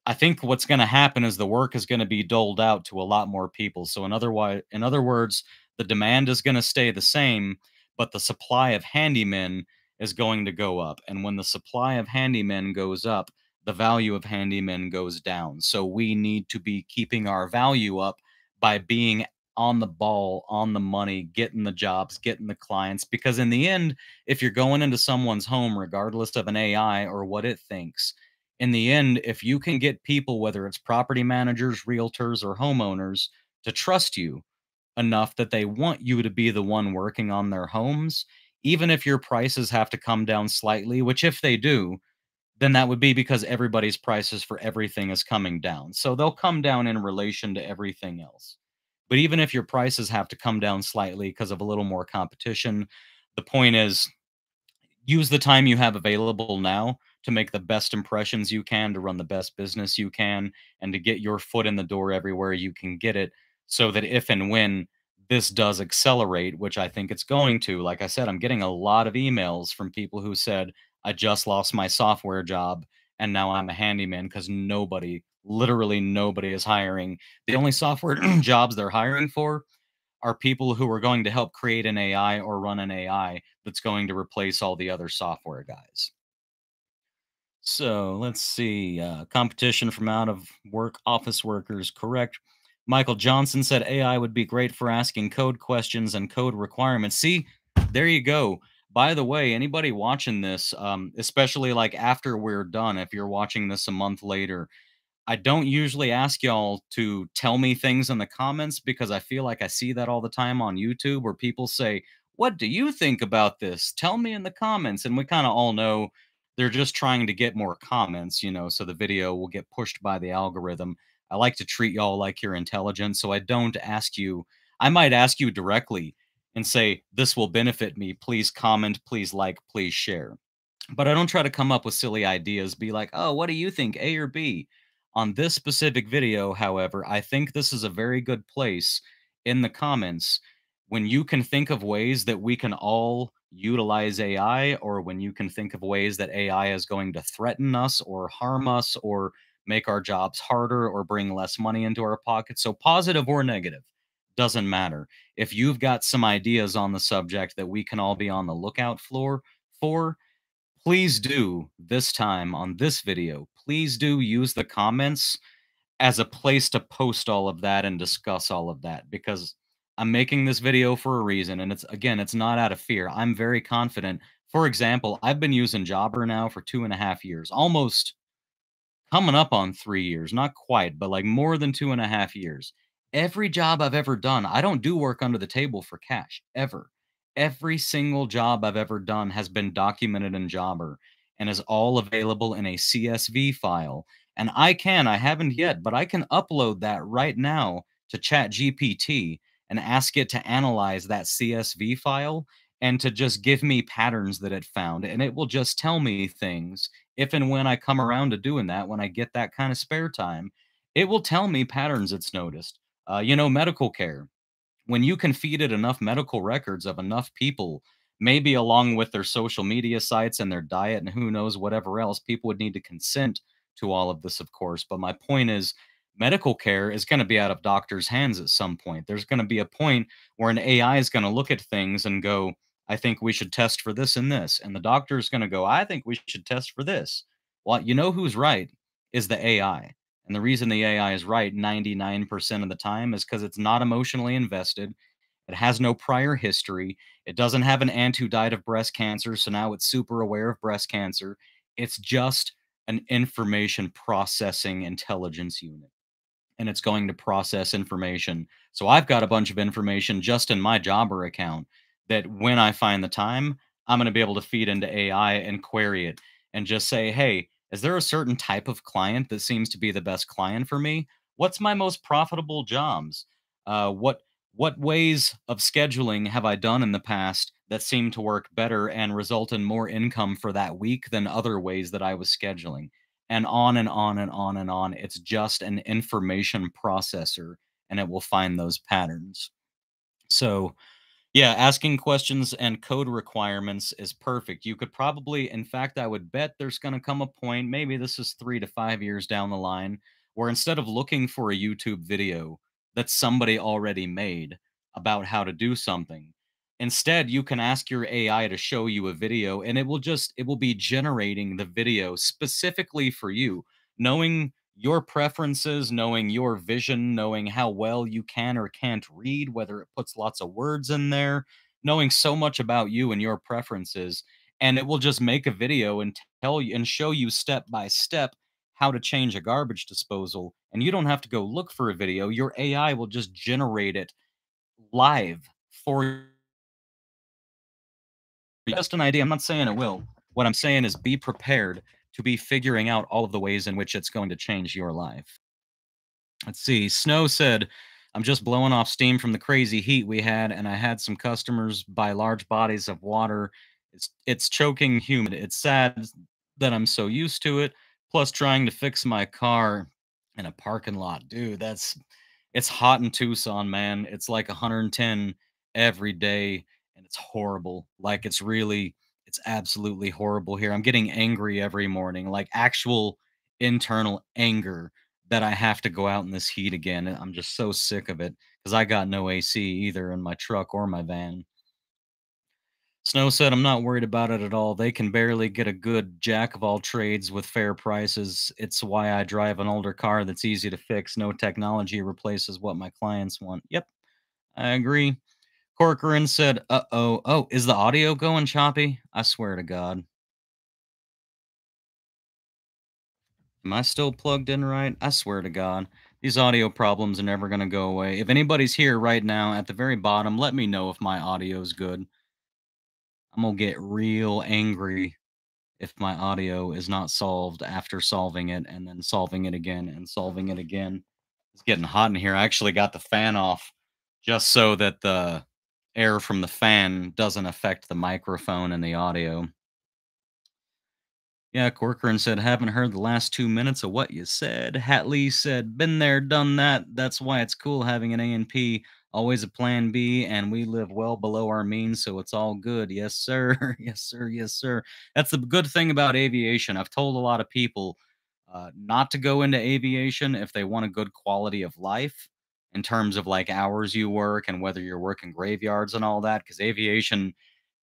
I think what's going to happen is the work is going to be doled out to a lot more people. So in other in other words, the demand is going to stay the same, but the supply of handymen is going to go up. And when the supply of handymen goes up, the value of handymen goes down. So we need to be keeping our value up by being on the ball, on the money, getting the jobs, getting the clients. Because in the end, if you're going into someone's home, regardless of an AI or what it thinks, in the end, if you can get people, whether it's property managers, realtors, or homeowners, to trust you enough that they want you to be the one working on their homes, even if your prices have to come down slightly, which if they do, then that would be because everybody's prices for everything is coming down. So they'll come down in relation to everything else. But even if your prices have to come down slightly because of a little more competition, the point is use the time you have available now to make the best impressions you can, to run the best business you can, and to get your foot in the door everywhere you can get it so that if and when this does accelerate, which I think it's going to, like I said, I'm getting a lot of emails from people who said, I just lost my software job and now I'm a handyman because nobody literally nobody is hiring. The only software (clears throat) jobs they're hiring for are people who are going to help create an AI or run an AI that's going to replace all the other software guys. So let's see. Uh, competition from out of work office workers, correct. Michael Johnson said AI would be great for asking code questions and code requirements. See, there you go. By the way, anybody watching this, um, especially like after we're done, if you're watching this a month later, I don't usually ask y'all to tell me things in the comments because I feel like I see that all the time on YouTube where people say, What do you think about this? Tell me in the comments. And we kind of all know They're just trying to get more comments, you know, so the video will get pushed by the algorithm. I like to treat y'all like you're intelligent, so I don't ask you. I might ask you directly and say, This will benefit me. Please comment, please like, please share. But I don't try to come up with silly ideas, be like, Oh, what do you think, A or B? On this specific video, however, I think this is a very good place in the comments when you can think of ways that we can all utilize AI, or when you can think of ways that AI is going to threaten us or harm us or make our jobs harder or bring less money into our pockets. So, positive or negative, doesn't matter. If you've got some ideas on the subject that we can all be on the lookout for, for please do this time on this video, please do use the comments as a place to post all of that and discuss all of that because I'm making this video for a reason. And it's again, it's not out of fear. I'm very confident. For example, I've been using Jobber now for two and a half years, almost coming up on three years, not quite, but like more than two and a half years. Every job I've ever done, I don't do work under the table for cash ever. Every single job I've ever done has been documented in Jobber and is all available in a CSV file. And I can, I haven't yet, but I can upload that right now to ChatGPT and ask it to analyze that CSV file and to just give me patterns that it found. And it will just tell me things if and when I come around to doing that, when I get that kind of spare time, it will tell me patterns it's noticed. Uh, you know, medical care. When you can feed it enough medical records of enough people, maybe along with their social media sites and their diet and who knows whatever else, people would need to consent to all of this, of course. But my point is, medical care is going to be out of doctors' hands at some point. There's going to be a point where an AI is going to look at things and go, I think we should test for this and this. And the doctor is going to go, I think we should test for this. Well, you know who's right is the AI. And the reason the AI is right 99% of the time is because it's not emotionally invested. It has no prior history. It doesn't have an aunt who died of breast cancer. So now it's super aware of breast cancer. It's just an information processing intelligence unit. And it's going to process information. So I've got a bunch of information just in my Jobber account that when I find the time, I'm going to be able to feed into AI and query it and just say, hey, is there a certain type of client that seems to be the best client for me? What's my most profitable jobs? Uh, what what ways of scheduling have I done in the past that seem to work better and result in more income for that week than other ways that I was scheduling? And on and on and on and on. It's just an information processor and it will find those patterns. So, yeah, asking questions and code requirements is perfect. You could probably, in fact, I would bet there's going to come a point, maybe this is three to five years down the line, where instead of looking for a YouTube video that somebody already made about how to do something, instead you can ask your AI to show you a video and it will just, it will be generating the video specifically for you, knowing your preferences, knowing your vision, knowing how well you can or can't read, whether it puts lots of words in there, knowing so much about you and your preferences. And it will just make a video and tell you and show you step by step how to change a garbage disposal. And you don't have to go look for a video. Your AI will just generate it live for you. Just an idea. I'm not saying it will. What I'm saying is be prepared to be figuring out all of the ways in which it's going to change your life. Let's see. Snow said, I'm just blowing off steam from the crazy heat we had, and I had some customers buy large bodies of water. It's it's choking humid. It's sad that I'm so used to it. Plus, trying to fix my car in a parking lot, dude. That's it's hot in Tucson, man. It's like 110 every day, and it's horrible. Like it's really it's absolutely horrible here. I'm getting angry every morning, like actual internal anger that I have to go out in this heat again. I'm just so sick of it because I got no AC either in my truck or my van. Snow said, I'm not worried about it at all. They can barely get a good jack of all trades with fair prices. It's why I drive an older car that's easy to fix. No technology replaces what my clients want. Yep, I agree. Corcoran said, "Uh oh, oh, is the audio going choppy? I swear to God." Am I still plugged in right? I swear to God. These audio problems are never going to go away. If anybody's here right now at the very bottom, let me know if my audio is good. I'm going to get real angry if my audio is not solved after solving it and then solving it again and solving it again. It's getting hot in here. I actually got the fan off just so that the air from the fan doesn't affect the microphone and the audio. Yeah, Corcoran said, haven't heard the last two minutes of what you said. Hatley said, been there, done that. That's why it's cool having an A&P, always a plan B, and we live well below our means, so it's all good. Yes, sir. (laughs) yes, sir. Yes, sir. That's the good thing about aviation. I've told a lot of people uh, not to go into aviation if they want a good quality of life in terms of like hours you work and whether you're working graveyards and all that, because aviation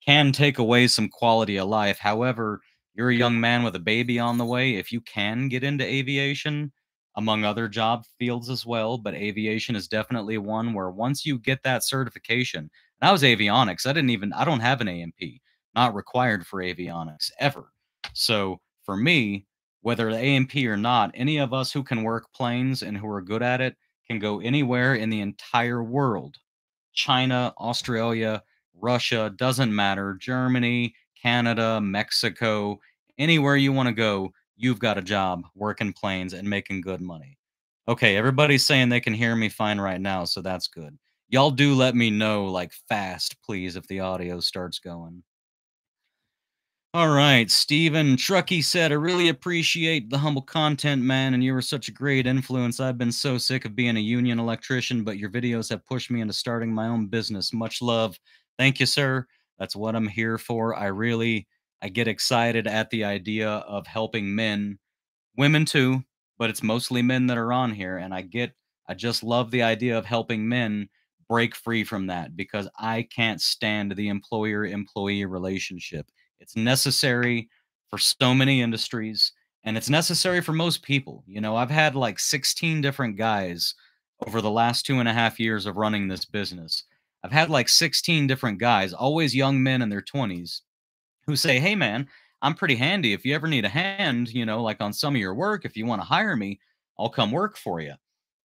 can take away some quality of life. However, you're a young man with a baby on the way, if you can get into aviation, among other job fields as well, but aviation is definitely one where once you get that certification, and I was avionics, I didn't even, I don't have an A&P, not required for avionics ever. So for me, whether amp or not, any of us who can work planes and who are good at it can go anywhere in the entire world. China, Australia, Russia, doesn't matter, Germany, Canada, Mexico, anywhere you want to go, you've got a job working planes and making good money. Okay, everybody's saying they can hear me fine right now, so that's good. Y'all do let me know, like, fast, please, if the audio starts going. All right, Steven Truckee said, I really appreciate the humble content, man, and you were such a great influence. I've been so sick of being a union electrician, but your videos have pushed me into starting my own business. Much love. Thank you, sir. That's what I'm here for. I really I get excited at the idea of helping men, women too, but it's mostly men that are on here and I get I just love the idea of helping men break free from that because I can't stand the employer employee relationship. It's necessary for so many industries and it's necessary for most people. You know, I've had like 16 different guys over the last two and a half years of running this business I've had like 16 different guys, always young men in their 20s, who say, Hey, man, I'm pretty handy. If you ever need a hand, you know, like on some of your work, if you want to hire me, I'll come work for you.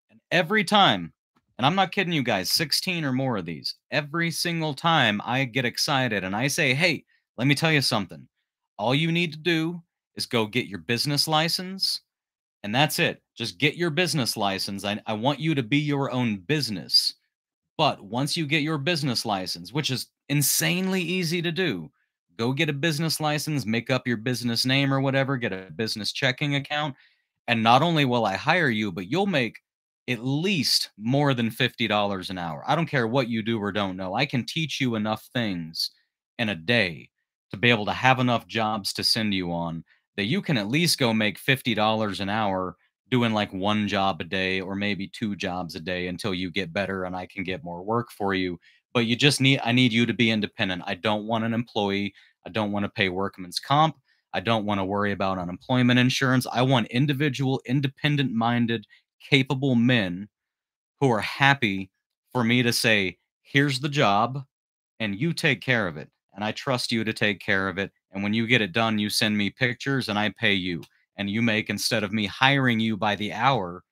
And every time, and I'm not kidding you guys, 16 or more of these, every single time I get excited and I say, Hey, let me tell you something. All you need to do is go get your business license. And that's it. Just get your business license. I, I want you to be your own business. But once you get your business license, which is insanely easy to do, go get a business license, make up your business name or whatever, get a business checking account. And not only will I hire you, but you'll make at least more than $50 an hour. I don't care what you do or don't know. I can teach you enough things in a day to be able to have enough jobs to send you on that you can at least go make $50 an hour doing like one job a day or maybe two jobs a day until you get better and I can get more work for you. But you just need, I need you to be independent. I don't want an employee. I don't want to pay workman's comp. I don't want to worry about unemployment insurance. I want individual, independent minded, capable men who are happy for me to say, here's the job and you take care of it. And I trust you to take care of it. And when you get it done, you send me pictures and I pay you and you make instead of me hiring you by the hour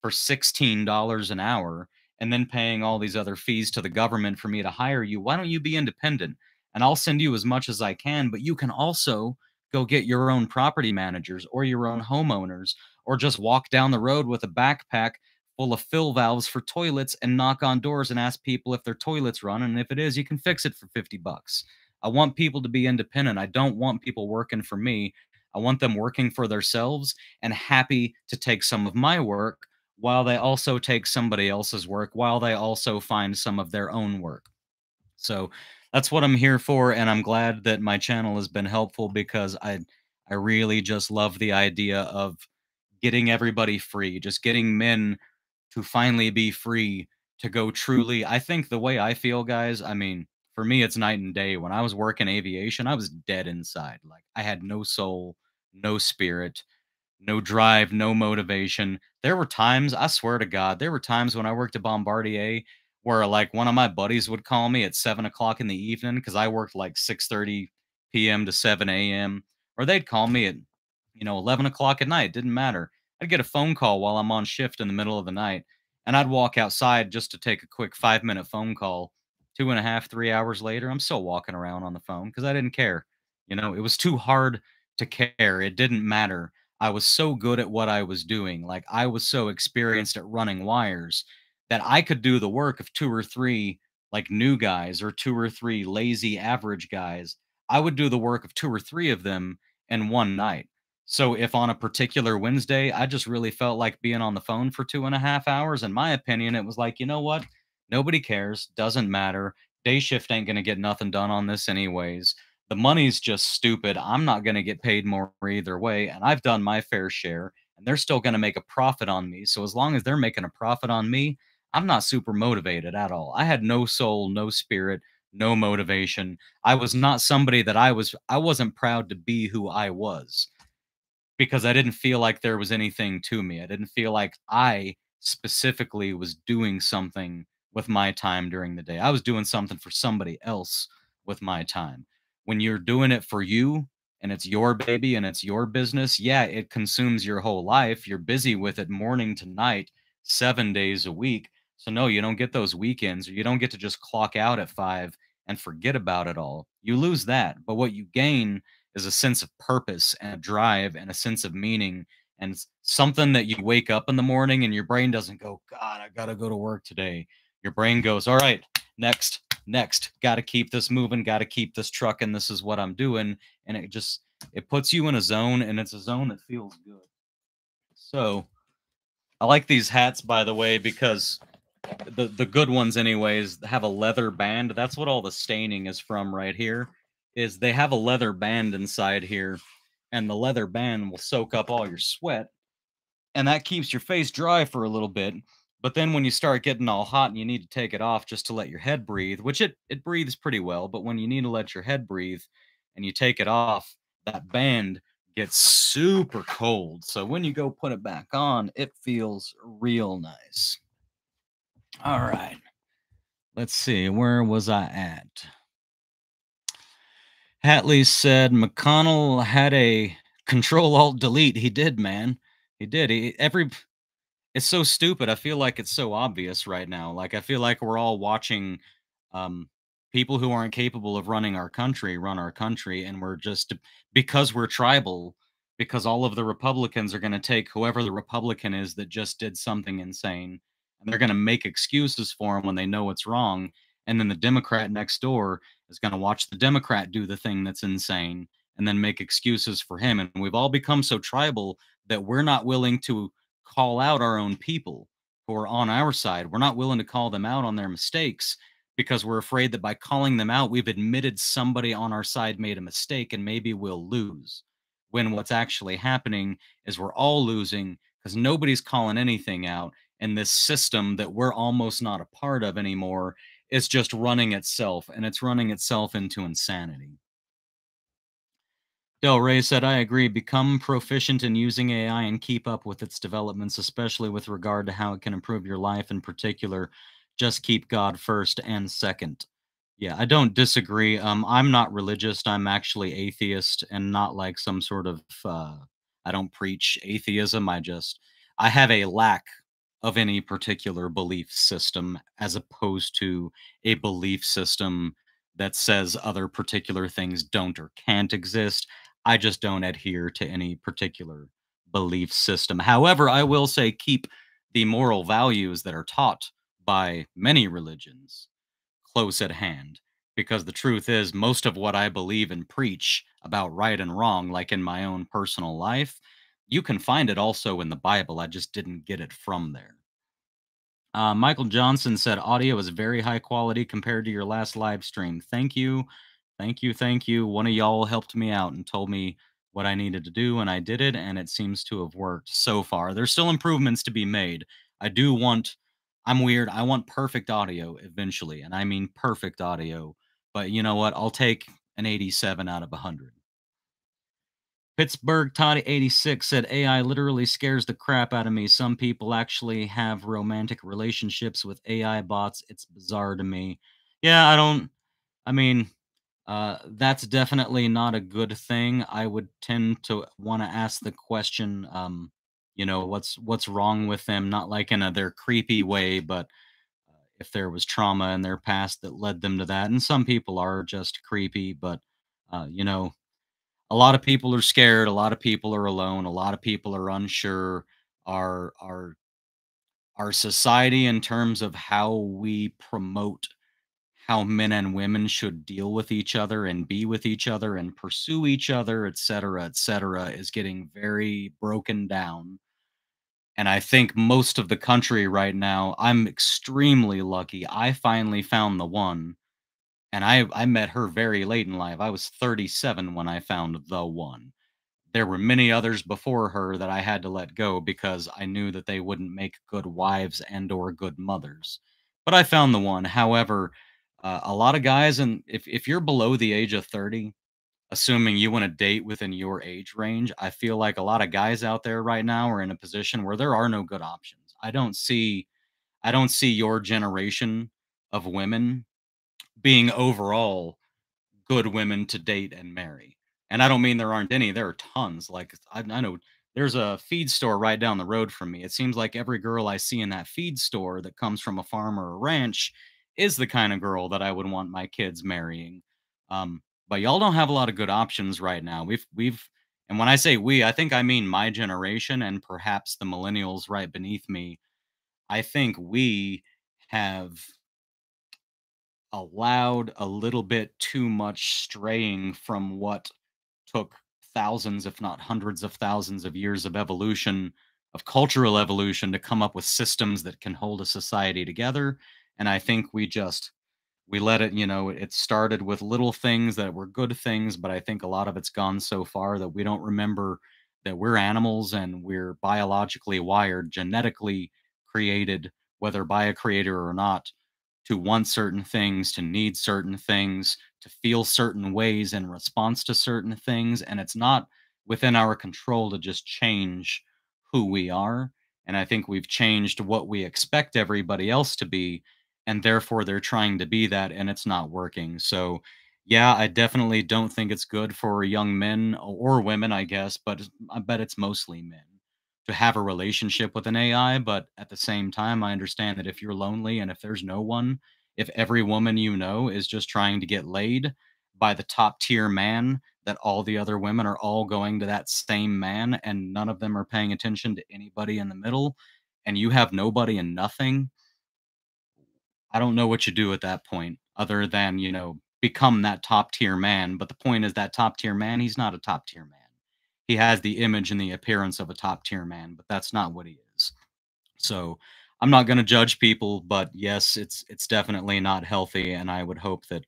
for $16 an hour and then paying all these other fees to the government for me to hire you, why don't you be independent? And I'll send you as much as I can, but you can also go get your own property managers or your own homeowners or just walk down the road with a backpack full of fill valves for toilets and knock on doors and ask people if their toilets run and if it is you can fix it for 50 bucks. I want people to be independent. I don't want people working for me I want them working for themselves and happy to take some of my work while they also take somebody else's work, while they also find some of their own work. So that's what I'm here for. And I'm glad that my channel has been helpful because I, I really just love the idea of getting everybody free, just getting men to finally be free to go mm. truly. I think the way I feel, guys, I mean, for me, it's night and day. When I was working aviation, I was dead inside. Like I had no soul no spirit, no drive, no motivation. There were times, I swear to God, there were times when I worked at Bombardier where like one of my buddies would call me at seven o'clock in the evening because I worked like 6 30 p.m. to 7 a.m. Or they'd call me at, you know, 11 o'clock at night. Didn't matter. I'd get a phone call while I'm on shift in the middle of the night, and I'd walk outside just to take a quick five minute phone call. Two and a half, three hours later, I'm still walking around on the phone because I didn't care. You know, it was too hard to care. It didn't matter. I was so good at what I was doing. Like I was so experienced at running wires that I could do the work of two or three like new guys or two or three lazy average guys. I would do the work of two or three of them in one night. So if on a particular Wednesday, I just really felt like being on the phone for two and a half hours, in my opinion, it was like, you know what? Nobody cares. Doesn't matter. Day shift ain't going to get nothing done on this, anyways. The money's just stupid. I'm not going to get paid more either way. And I've done my fair share, and they're still going to make a profit on me. So as long as they're making a profit on me, I'm not super motivated at all. I had no soul, no spirit, no motivation. I was not somebody that I was, I wasn't proud to be who I was because I didn't feel like there was anything to me. I didn't feel like I specifically was doing something with my time during the day. I was doing something for somebody else with my time. When you're doing it for you and it's your baby and it's your business, yeah, it consumes your whole life. You're busy with it morning to night, seven days a week. So, no, you don't get those weekends or you don't get to just clock out at five and forget about it all. You lose that. But what you gain is a sense of purpose and a drive and a sense of meaning and something that you wake up in the morning and your brain doesn't go, God, I got to go to work today. Your brain goes, All right, next, next, got to keep this moving, got to keep this trucking. This is what I'm doing. And it just, it puts you in a zone and it's a zone that feels good. So I like these hats, by the way, because the, the good ones, anyways, have a leather band. That's what all the staining is from right here is they have a leather band inside here and the leather band will soak up all your sweat and that keeps your face dry for a little bit but then when you start getting all hot and you need to take it off just to let your head breathe which it it breathes pretty well but when you need to let your head breathe and you take it off that band gets super cold so when you go put it back on it feels real nice all right let's see where was i at Hatley said McConnell had a control alt delete. He did, man. He did. He every it's so stupid. I feel like it's so obvious right now. Like I feel like we're all watching um people who aren't capable of running our country run our country and we're just because we're tribal because all of the Republicans are going to take whoever the Republican is that just did something insane and they're going to make excuses for him when they know it's wrong and then the Democrat next door is going to watch the Democrat do the thing that's insane and then make excuses for him. And we've all become so tribal that we're not willing to call out our own people who are on our side. We're not willing to call them out on their mistakes because we're afraid that by calling them out, we've admitted somebody on our side made a mistake and maybe we'll lose. When what's actually happening is we're all losing because nobody's calling anything out. And this system that we're almost not a part of anymore is just running itself and it's running itself into insanity. Del Rey said, I agree. Become proficient in using AI and keep up with its developments, especially with regard to how it can improve your life in particular. Just keep God first and second. Yeah, I don't disagree. Um, I'm not religious. I'm actually atheist and not like some sort of, uh, I don't preach atheism. I just, I have a lack of any particular belief system as opposed to a belief system that says other particular things don't or can't exist. I just don't adhere to any particular belief system. However, I will say keep the moral values that are taught by many religions close at hand because the truth is most of what I believe and preach about right and wrong like in my own personal life you can find it also in the Bible. I just didn't get it from there. Uh, Michael Johnson said audio is very high quality compared to your last live stream. Thank you. Thank you. Thank you. One of y'all helped me out and told me what I needed to do, and I did it, and it seems to have worked so far. There's still improvements to be made. I do want, I'm weird. I want perfect audio eventually, and I mean perfect audio. But you know what? I'll take an 87 out of 100. Pittsburgh Toddy 86 said AI literally scares the crap out of me. Some people actually have romantic relationships with AI bots. It's bizarre to me. Yeah, I don't I mean, uh that's definitely not a good thing. I would tend to want to ask the question um you know, what's what's wrong with them not like in a their creepy way, but uh, if there was trauma in their past that led them to that. And some people are just creepy, but uh you know, a lot of people are scared, a lot of people are alone, a lot of people are unsure. Our our our society in terms of how we promote how men and women should deal with each other and be with each other and pursue each other, et cetera, et cetera, is getting very broken down. And I think most of the country right now, I'm extremely lucky. I finally found the one. And I, I met her very late in life. I was 37 when I found the one there were many others before her that I had to let go because I knew that they wouldn't make good wives and or good mothers. But I found the one. However, uh, a lot of guys and if if you're below the age of 30, assuming you want to date within your age range, I feel like a lot of guys out there right now are in a position where there are no good options. I don't see I don't see your generation of women being overall good women to date and marry. And I don't mean there aren't any. There are tons. Like I, I know there's a feed store right down the road from me. It seems like every girl I see in that feed store that comes from a farm or a ranch is the kind of girl that I would want my kids marrying. Um, but y'all don't have a lot of good options right now. We've we've and when I say we, I think I mean my generation and perhaps the millennials right beneath me. I think we have allowed a little bit too much straying from what took thousands, if not hundreds of thousands of years of evolution, of cultural evolution to come up with systems that can hold a society together. And I think we just we let it, you know, it started with little things that were good things, but I think a lot of it's gone so far that we don't remember that we're animals and we're biologically wired, genetically created, whether by a creator or not, to want certain things, to need certain things, to feel certain ways in response to certain things. And it's not within our control to just change who we are. And I think we've changed what we expect everybody else to be. And therefore, they're trying to be that, and it's not working. So, yeah, I definitely don't think it's good for young men or women, I guess, but I bet it's mostly men to have a relationship with an AI. But at the same time, I understand that if you're lonely and if there's no one, if every woman you know is just trying to get laid by the top tier man, that all the other women are all going to that same man and none of them are paying attention to anybody in the middle, and you have nobody and nothing. I don't know what you do at that point other than, you know, become that top tier man. But the point is that top tier man, he's not a top tier man he has the image and the appearance of a top tier man, but that's not what he is. So I'm not going to judge people, but yes, it's it's definitely not healthy, and I would hope that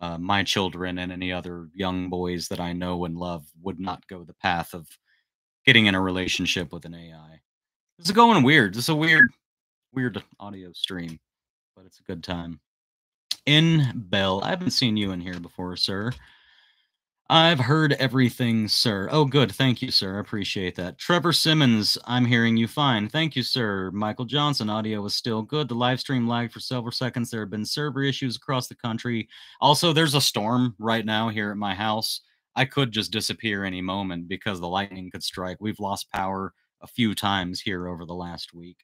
uh, my children and any other young boys that I know and love would not go the path of getting in a relationship with an AI. This is going weird. This is a weird, weird audio stream, but it's a good time. In Bell, I haven't seen you in here before, sir. I've heard everything, sir. Oh, good. Thank you, sir. I appreciate that. Trevor Simmons, I'm hearing you fine. Thank you, sir. Michael Johnson, audio was still good. The live stream lagged for several seconds. There have been server issues across the country. Also, there's a storm right now here at my house. I could just disappear any moment because the lightning could strike. We've lost power a few times here over the last week.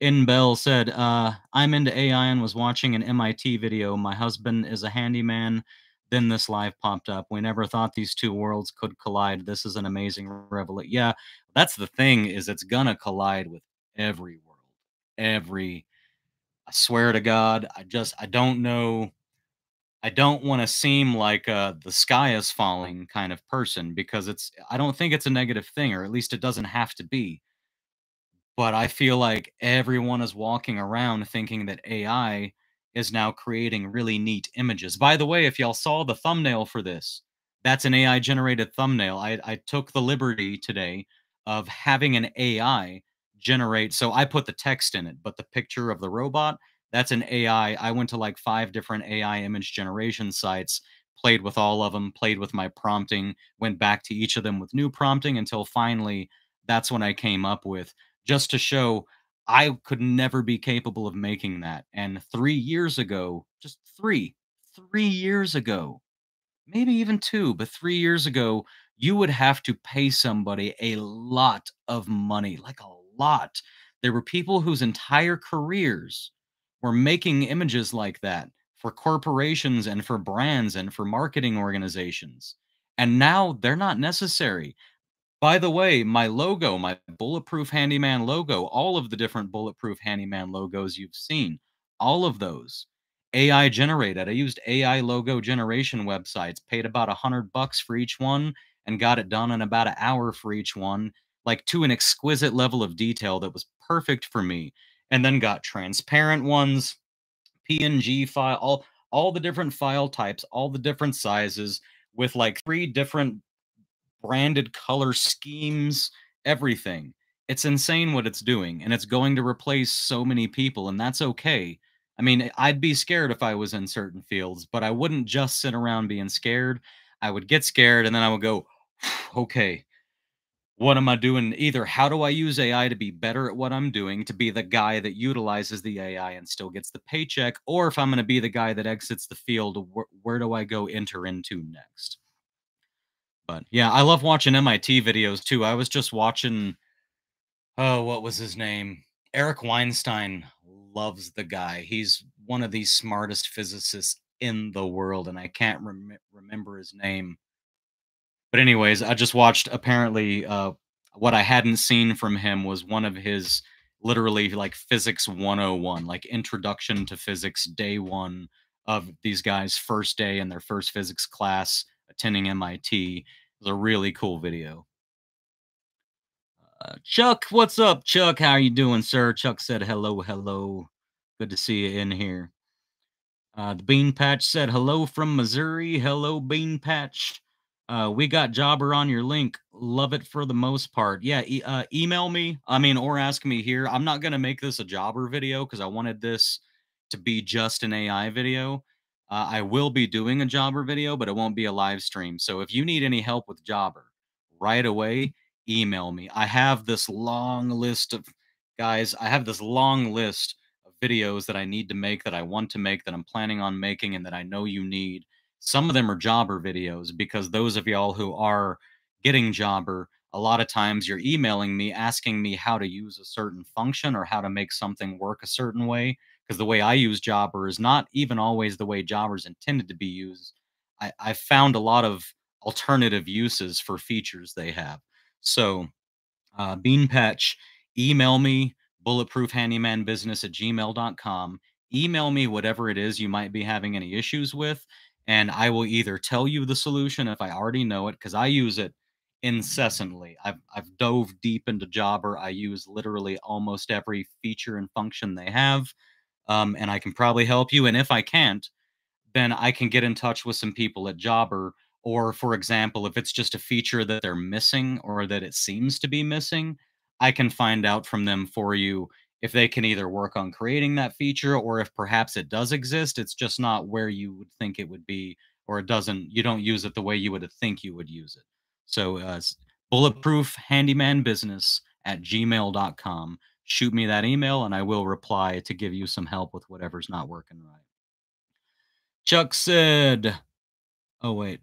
In Bell said, uh, I'm into AI and was watching an MIT video. My husband is a handyman then this live popped up. We never thought these two worlds could collide. This is an amazing revelation. Yeah, that's the thing is it's gonna collide with every world. Every I swear to God, I just I don't know. I don't want to seem like uh, the sky is falling kind of person because it's I don't think it's a negative thing, or at least it doesn't have to be. But I feel like everyone is walking around thinking that AI is now creating really neat images. By the way, if y'all saw the thumbnail for this, that's an AI generated thumbnail. I, I took the liberty today of having an AI generate. So I put the text in it, but the picture of the robot, that's an AI. I went to like five different AI image generation sites, played with all of them, played with my prompting, went back to each of them with new prompting until finally that's when I came up with just to show I could never be capable of making that. And three years ago, just three, three years ago, maybe even two, but three years ago, you would have to pay somebody a lot of money, like a lot. There were people whose entire careers were making images like that for corporations and for brands and for marketing organizations. And now they're not necessary. By the way, my logo, my Bulletproof Handyman logo, all of the different Bulletproof Handyman logos you've seen, all of those AI generated. I used AI logo generation websites, paid about a hundred bucks for each one, and got it done in about an hour for each one, like to an exquisite level of detail that was perfect for me. And then got transparent ones, PNG file, all all the different file types, all the different sizes, with like three different branded color schemes, everything. It's insane what it's doing, and it's going to replace so many people, and that's okay. I mean, I'd be scared if I was in certain fields, but I wouldn't just sit around being scared. I would get scared and then I would go, okay, what am I doing? Either how do I use AI to be better at what I'm doing, to be the guy that utilizes the AI and still gets the paycheck, or if I'm going to be the guy that exits the field, wh- where do I go enter into next? But yeah, I love watching MIT videos too. I was just watching, oh, what was his name? Eric Weinstein loves the guy. He's one of the smartest physicists in the world, and I can't rem- remember his name. But anyways, I just watched. Apparently, uh, what I hadn't seen from him was one of his literally like physics 101, like introduction to physics day one of these guys' first day in their first physics class attending MIT. It was a really cool video. Uh, Chuck, what's up, Chuck? How are you doing, sir? Chuck said hello, hello. Good to see you in here. Uh, the Bean Patch said hello from Missouri. Hello, Bean Patch. Uh, we got Jobber on your link. Love it for the most part. Yeah, e- uh, email me. I mean, or ask me here. I'm not gonna make this a Jobber video because I wanted this to be just an AI video. Uh, I will be doing a Jobber video, but it won't be a live stream. So if you need any help with Jobber right away, email me. I have this long list of guys, I have this long list of videos that I need to make that I want to make that I'm planning on making and that I know you need. Some of them are jobber videos because those of y'all who are getting jobber, a lot of times you're emailing me asking me how to use a certain function or how to make something work a certain way because the way I use jobber is not even always the way jobber's intended to be used. I, I found a lot of alternative uses for features they have. So, uh, Bean Patch, email me, bulletproofhandymanbusiness at gmail.com. Email me whatever it is you might be having any issues with, and I will either tell you the solution if I already know it, because I use it incessantly. I've, I've dove deep into Jobber. I use literally almost every feature and function they have, um, and I can probably help you. And if I can't, then I can get in touch with some people at Jobber or, for example, if it's just a feature that they're missing or that it seems to be missing, I can find out from them for you if they can either work on creating that feature or if perhaps it does exist. It's just not where you would think it would be, or it doesn't, you don't use it the way you would think you would use it. So, uh, bulletproof handyman business at gmail.com. Shoot me that email and I will reply to give you some help with whatever's not working right. Chuck said, oh, wait.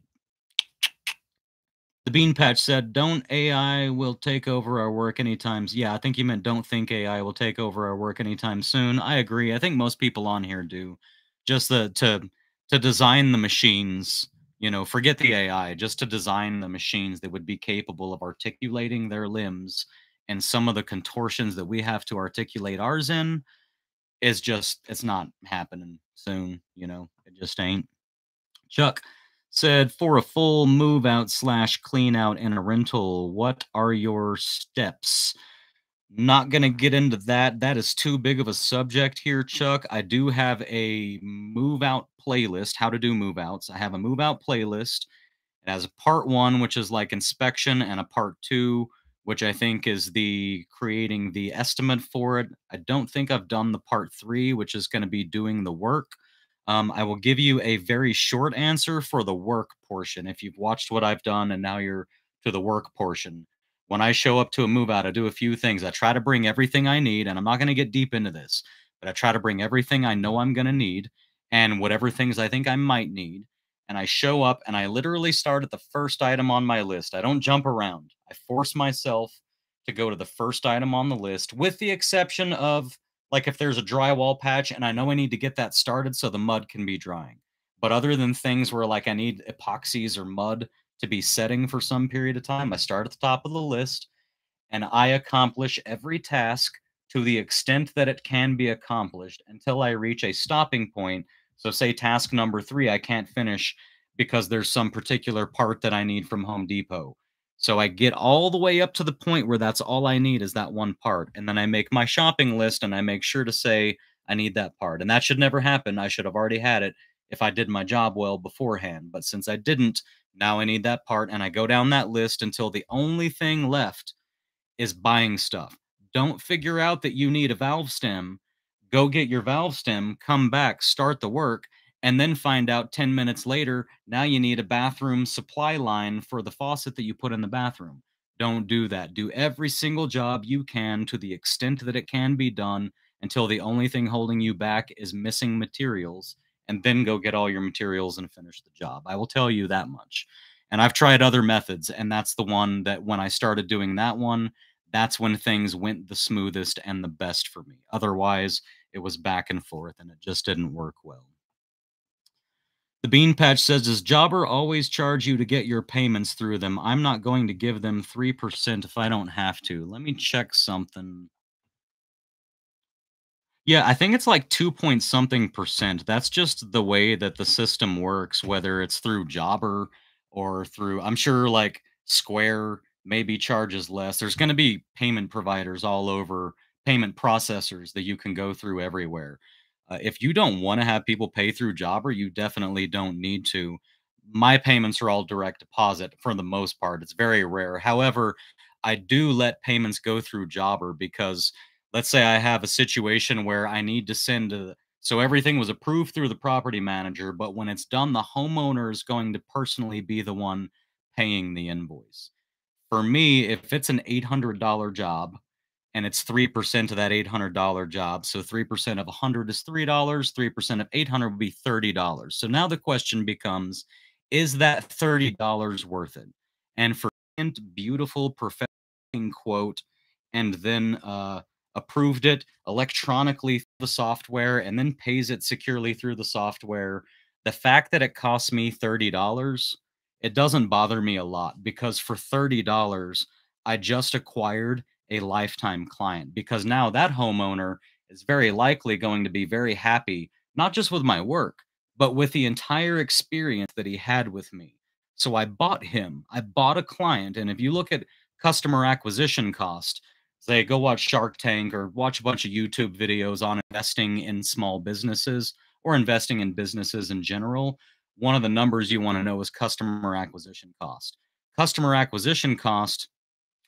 The Bean Patch said, "Don't AI will take over our work anytime." Yeah, I think you meant don't think AI will take over our work anytime soon. I agree. I think most people on here do. Just the to to design the machines, you know, forget the AI, just to design the machines that would be capable of articulating their limbs and some of the contortions that we have to articulate ours in is just it's not happening soon, you know. It just ain't. Chuck, said for a full move out slash clean out and a rental what are your steps not going to get into that that is too big of a subject here chuck i do have a move out playlist how to do move outs i have a move out playlist it has a part one which is like inspection and a part two which i think is the creating the estimate for it i don't think i've done the part three which is going to be doing the work um, I will give you a very short answer for the work portion. If you've watched what I've done and now you're to the work portion, when I show up to a move out, I do a few things. I try to bring everything I need, and I'm not going to get deep into this, but I try to bring everything I know I'm going to need and whatever things I think I might need. And I show up and I literally start at the first item on my list. I don't jump around. I force myself to go to the first item on the list, with the exception of like if there's a drywall patch and I know I need to get that started so the mud can be drying. But other than things where like I need epoxies or mud to be setting for some period of time. I start at the top of the list and I accomplish every task to the extent that it can be accomplished until I reach a stopping point. So, say task number three, I can't finish because there's some particular part that I need from Home Depot. So I get all the way up to the point where that's all I need is that one part. And then I make my shopping list and I make sure to say, I need that part. And that should never happen. I should have already had it if I did my job well beforehand. But since I didn't, now I need that part. And I go down that list until the only thing left is buying stuff. Don't figure out that you need a valve stem. Go get your valve stem, come back, start the work, and then find out 10 minutes later, now you need a bathroom supply line for the faucet that you put in the bathroom. Don't do that. Do every single job you can to the extent that it can be done until the only thing holding you back is missing materials, and then go get all your materials and finish the job. I will tell you that much. And I've tried other methods, and that's the one that when I started doing that one, that's when things went the smoothest and the best for me. Otherwise, it was back and forth, and it just didn't work well. The Bean Patch says, Does Jobber always charge you to get your payments through them? I'm not going to give them 3% if I don't have to. Let me check something. Yeah, I think it's like 2 point something percent. That's just the way that the system works, whether it's through Jobber or through, I'm sure like Square maybe charges less. There's going to be payment providers all over, payment processors that you can go through everywhere. Uh, if you don't want to have people pay through Jobber, you definitely don't need to. My payments are all direct deposit for the most part. It's very rare. However, I do let payments go through Jobber because let's say I have a situation where I need to send a so everything was approved through the property manager, but when it's done, the homeowner is going to personally be the one paying the invoice. For me, if it's an $800 job, and it's 3% of that $800 job. So 3% of 100 is $3, 3% of 800 would be $30. So now the question becomes is that $30 worth it? And for beautiful perfecting quote and then uh, approved it electronically through the software and then pays it securely through the software, the fact that it costs me $30, it doesn't bother me a lot because for $30, I just acquired a lifetime client because now that homeowner is very likely going to be very happy, not just with my work, but with the entire experience that he had with me. So I bought him, I bought a client. And if you look at customer acquisition cost, say go watch Shark Tank or watch a bunch of YouTube videos on investing in small businesses or investing in businesses in general, one of the numbers you want to know is customer acquisition cost. Customer acquisition cost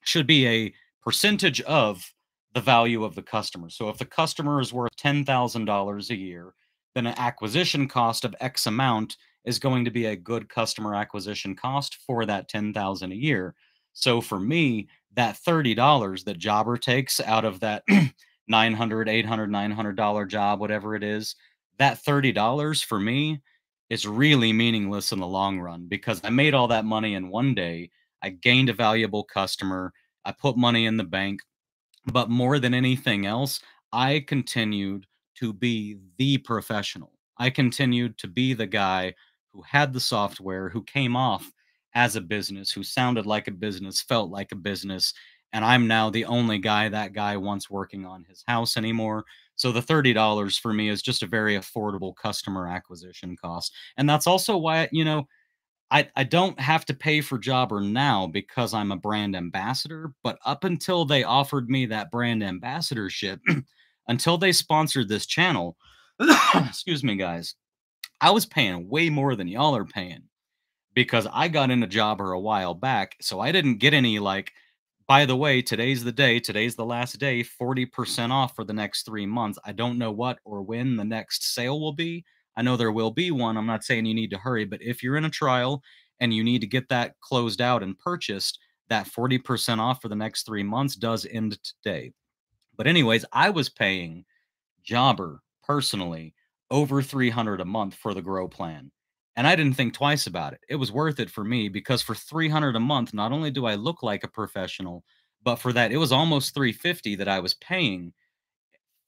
should be a percentage of the value of the customer. So if the customer is worth $10,000 a year, then an acquisition cost of X amount is going to be a good customer acquisition cost for that 10,000 a year. So for me, that $30 that Jobber takes out of that (clears throat) 900, 800, 900 dollar job whatever it is, that $30 for me is really meaningless in the long run because I made all that money in one day. I gained a valuable customer I put money in the bank. But more than anything else, I continued to be the professional. I continued to be the guy who had the software, who came off as a business, who sounded like a business, felt like a business. And I'm now the only guy that guy wants working on his house anymore. So the $30 for me is just a very affordable customer acquisition cost. And that's also why, you know, I, I don't have to pay for Jobber now because I'm a brand ambassador, but up until they offered me that brand ambassadorship, (clears throat) until they sponsored this channel, (coughs) excuse me, guys, I was paying way more than y'all are paying because I got into Jobber a while back. So I didn't get any, like, by the way, today's the day, today's the last day, 40% off for the next three months. I don't know what or when the next sale will be I know there will be one. I'm not saying you need to hurry, but if you're in a trial and you need to get that closed out and purchased, that 40% off for the next three months does end today. But, anyways, I was paying Jobber personally over 300 a month for the grow plan. And I didn't think twice about it. It was worth it for me because for 300 a month, not only do I look like a professional, but for that, it was almost 350 that I was paying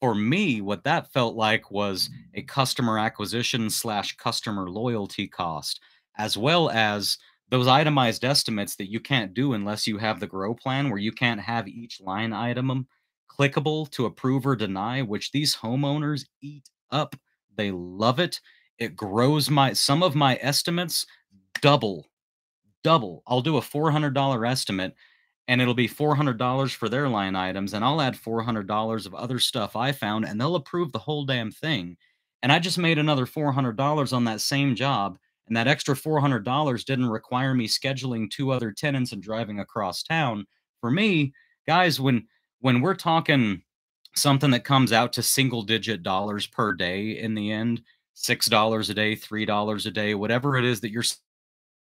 for me, what that felt like was a customer acquisition slash customer loyalty cost, as well as those itemized estimates that you can't do unless you have the grow plan where you can't have each line item clickable to approve or deny, which these homeowners eat up. They love it. It grows my some of my estimates double. Double. I'll do a $400 estimate and it'll be $400 for their line items and I'll add $400 of other stuff I found and they'll approve the whole damn thing. And I just made another $400 on that same job and that extra $400 didn't require me scheduling two other tenants and driving across town. For me, guys, when when we're talking something that comes out to single digit dollars per day in the end, $6 a day, $3 a day, whatever it is that you're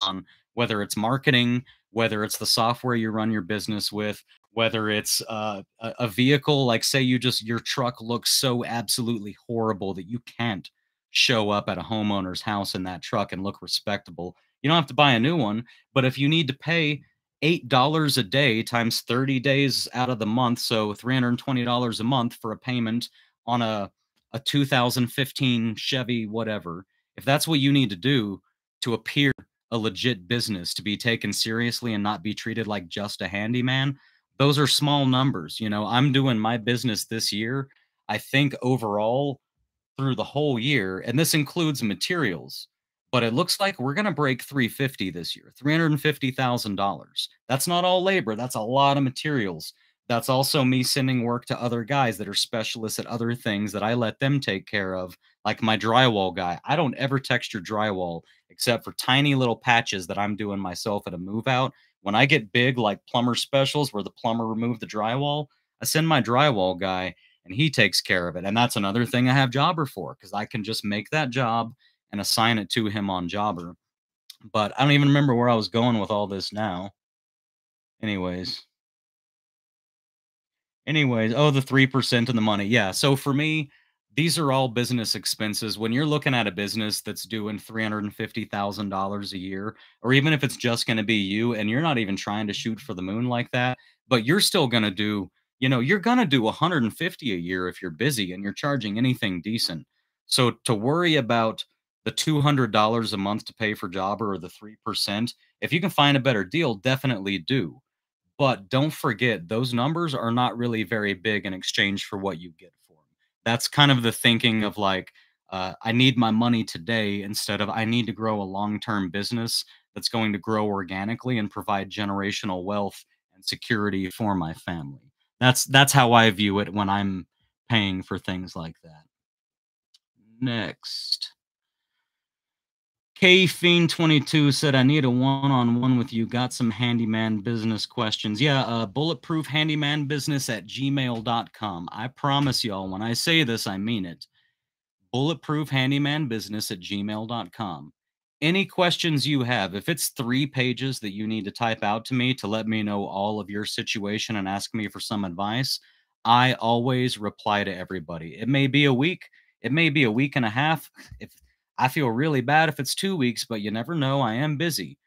on, whether it's marketing, whether it's the software you run your business with, whether it's uh, a vehicle, like say you just your truck looks so absolutely horrible that you can't show up at a homeowner's house in that truck and look respectable. You don't have to buy a new one, but if you need to pay $8 a day times 30 days out of the month, so $320 a month for a payment on a a 2015 Chevy whatever, if that's what you need to do to appear a legit business to be taken seriously and not be treated like just a handyman, those are small numbers. You know, I'm doing my business this year. I think overall through the whole year, and this includes materials, but it looks like we're going to break 350 this year, $350,000. That's not all labor, that's a lot of materials. That's also me sending work to other guys that are specialists at other things that I let them take care of, like my drywall guy. I don't ever texture drywall except for tiny little patches that I'm doing myself at a move out. When I get big, like plumber specials where the plumber removed the drywall, I send my drywall guy and he takes care of it. And that's another thing I have Jobber for because I can just make that job and assign it to him on Jobber. But I don't even remember where I was going with all this now. Anyways. Anyways, oh, the 3% of the money. Yeah. So for me, these are all business expenses. When you're looking at a business that's doing $350,000 a year, or even if it's just going to be you and you're not even trying to shoot for the moon like that, but you're still going to do, you know, you're going to do 150 a year if you're busy and you're charging anything decent. So to worry about the $200 a month to pay for Jobber or the 3%, if you can find a better deal, definitely do. But don't forget, those numbers are not really very big in exchange for what you get. That's kind of the thinking of like, uh, I need my money today instead of I need to grow a long term business that's going to grow organically and provide generational wealth and security for my family. That's that's how I view it when I'm paying for things like that. Next. K Fiend 22 said, I need a one on one with you. Got some handyman business questions. Yeah, uh, bulletproof handyman business at gmail.com. I promise y'all, when I say this, I mean it. Bulletproof handyman business at gmail.com. Any questions you have, if it's three pages that you need to type out to me to let me know all of your situation and ask me for some advice, I always reply to everybody. It may be a week, it may be a week and a half. If I feel really bad if it's two weeks, but you never know. I am busy.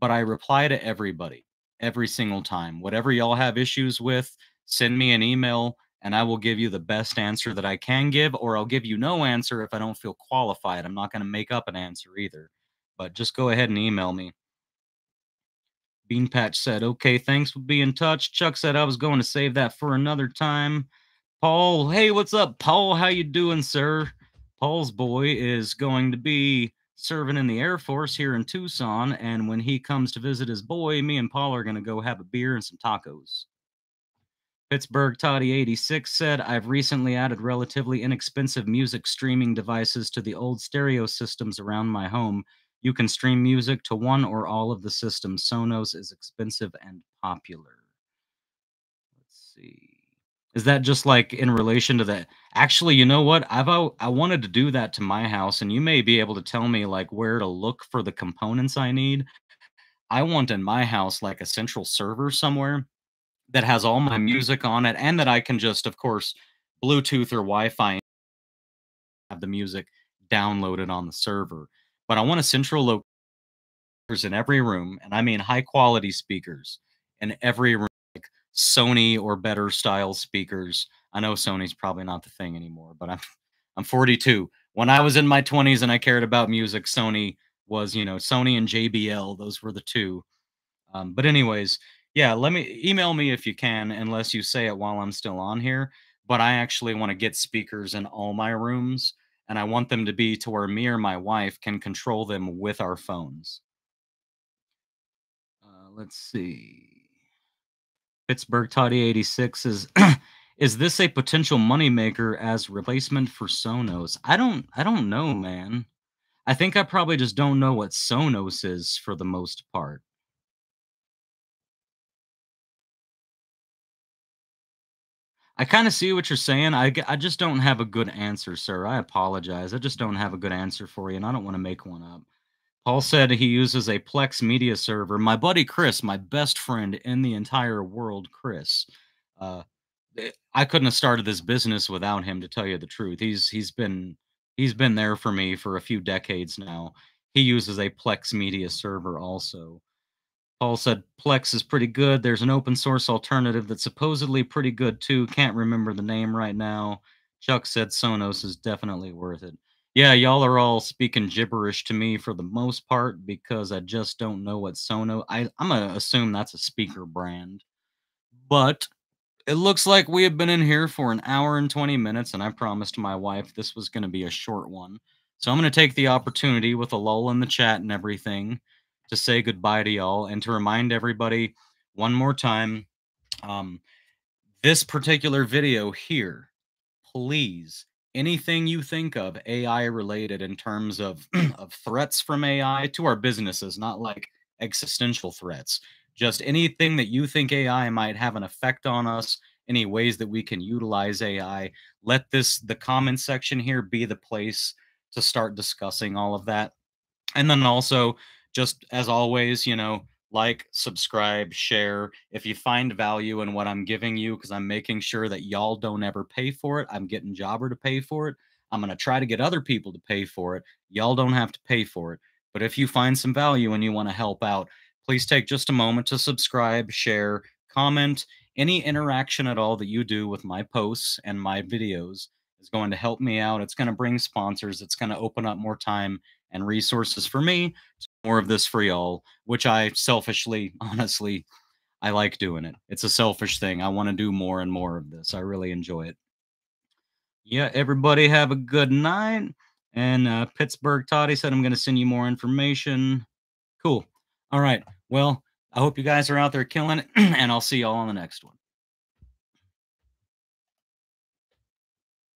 But I reply to everybody every single time. Whatever y'all have issues with, send me an email and I will give you the best answer that I can give, or I'll give you no answer if I don't feel qualified. I'm not going to make up an answer either. But just go ahead and email me. Bean Patch said, okay, thanks for being in touch. Chuck said I was going to save that for another time. Paul, hey, what's up, Paul? How you doing, sir? Paul's boy is going to be serving in the Air Force here in Tucson. And when he comes to visit his boy, me and Paul are going to go have a beer and some tacos. Pittsburgh Toddy 86 said, I've recently added relatively inexpensive music streaming devices to the old stereo systems around my home. You can stream music to one or all of the systems. Sonos is expensive and popular. Let's see. Is that just like in relation to that? Actually, you know what? I've I wanted to do that to my house, and you may be able to tell me like where to look for the components I need. I want in my house like a central server somewhere that has all my music on it, and that I can just, of course, Bluetooth or Wi-Fi have the music downloaded on the server. But I want a central location in every room, and I mean high quality speakers in every room Sony or better style speakers. I know Sony's probably not the thing anymore, but I'm (laughs) I'm 42. When I was in my 20s and I cared about music, Sony was, you know, Sony and JBL. Those were the two. Um, but anyways, yeah, let me email me if you can, unless you say it while I'm still on here. But I actually want to get speakers in all my rooms, and I want them to be to where me or my wife can control them with our phones. Uh, let's see. Pittsburgh Toddy 86 is (clears throat) is this a potential moneymaker as replacement for Sonos? I don't I don't know, man. I think I probably just don't know what Sonos is for the most part. I kind of see what you're saying. I, I just don't have a good answer, sir. I apologize. I just don't have a good answer for you, and I don't want to make one up. Paul said he uses a Plex media server. My buddy Chris, my best friend in the entire world, Chris. Uh, eh, I couldn't have started this business without him. To tell you the truth, he's he's been he's been there for me for a few decades now. He uses a Plex media server also. Paul said Plex is pretty good. There's an open source alternative that's supposedly pretty good too. Can't remember the name right now. Chuck said Sonos is definitely worth it. Yeah, y'all are all speaking gibberish to me for the most part because I just don't know what Sonos. I I'm gonna assume that's a speaker brand, but it looks like we have been in here for an hour and 20 minutes, and I promised my wife this was to be a short one. So I'm to take the opportunity with a lull in the chat and everything to say goodbye to y'all and to remind everybody one more time um, this particular video here, please, anything you think of AI related in terms of, (clears throat) of threats from AI to our businesses, not like existential threats, just anything that you think AI might have an effect on us, any ways that we can utilize AI, let this, the comment section here, be the place to start discussing all of that. And then also, just as always, you know, like, subscribe, share. If you find value in what I'm giving you, because I'm making sure that y'all don't ever pay for it, I'm getting Jobber to pay for it. I'm going to try to get other people to pay for it. Y'all don't have to pay for it. But if you find some value and you want to help out, please take just a moment to subscribe, share, comment. Any interaction at all that you do with my posts and my videos is going to help me out. It's going to bring sponsors. It's going to open up more time and resources for me more of this for y'all, which I selfishly, (laughs) honestly, I like doing it. It's a selfish thing. I want to do more and more of this. I really enjoy it. Yeah, everybody have a good night. And uh, Pittsburgh Toddy said I'm going to send you more information. Cool. All right. Well, I hope you guys are out there killing it, (clears throat) and I'll see y'all on the next one.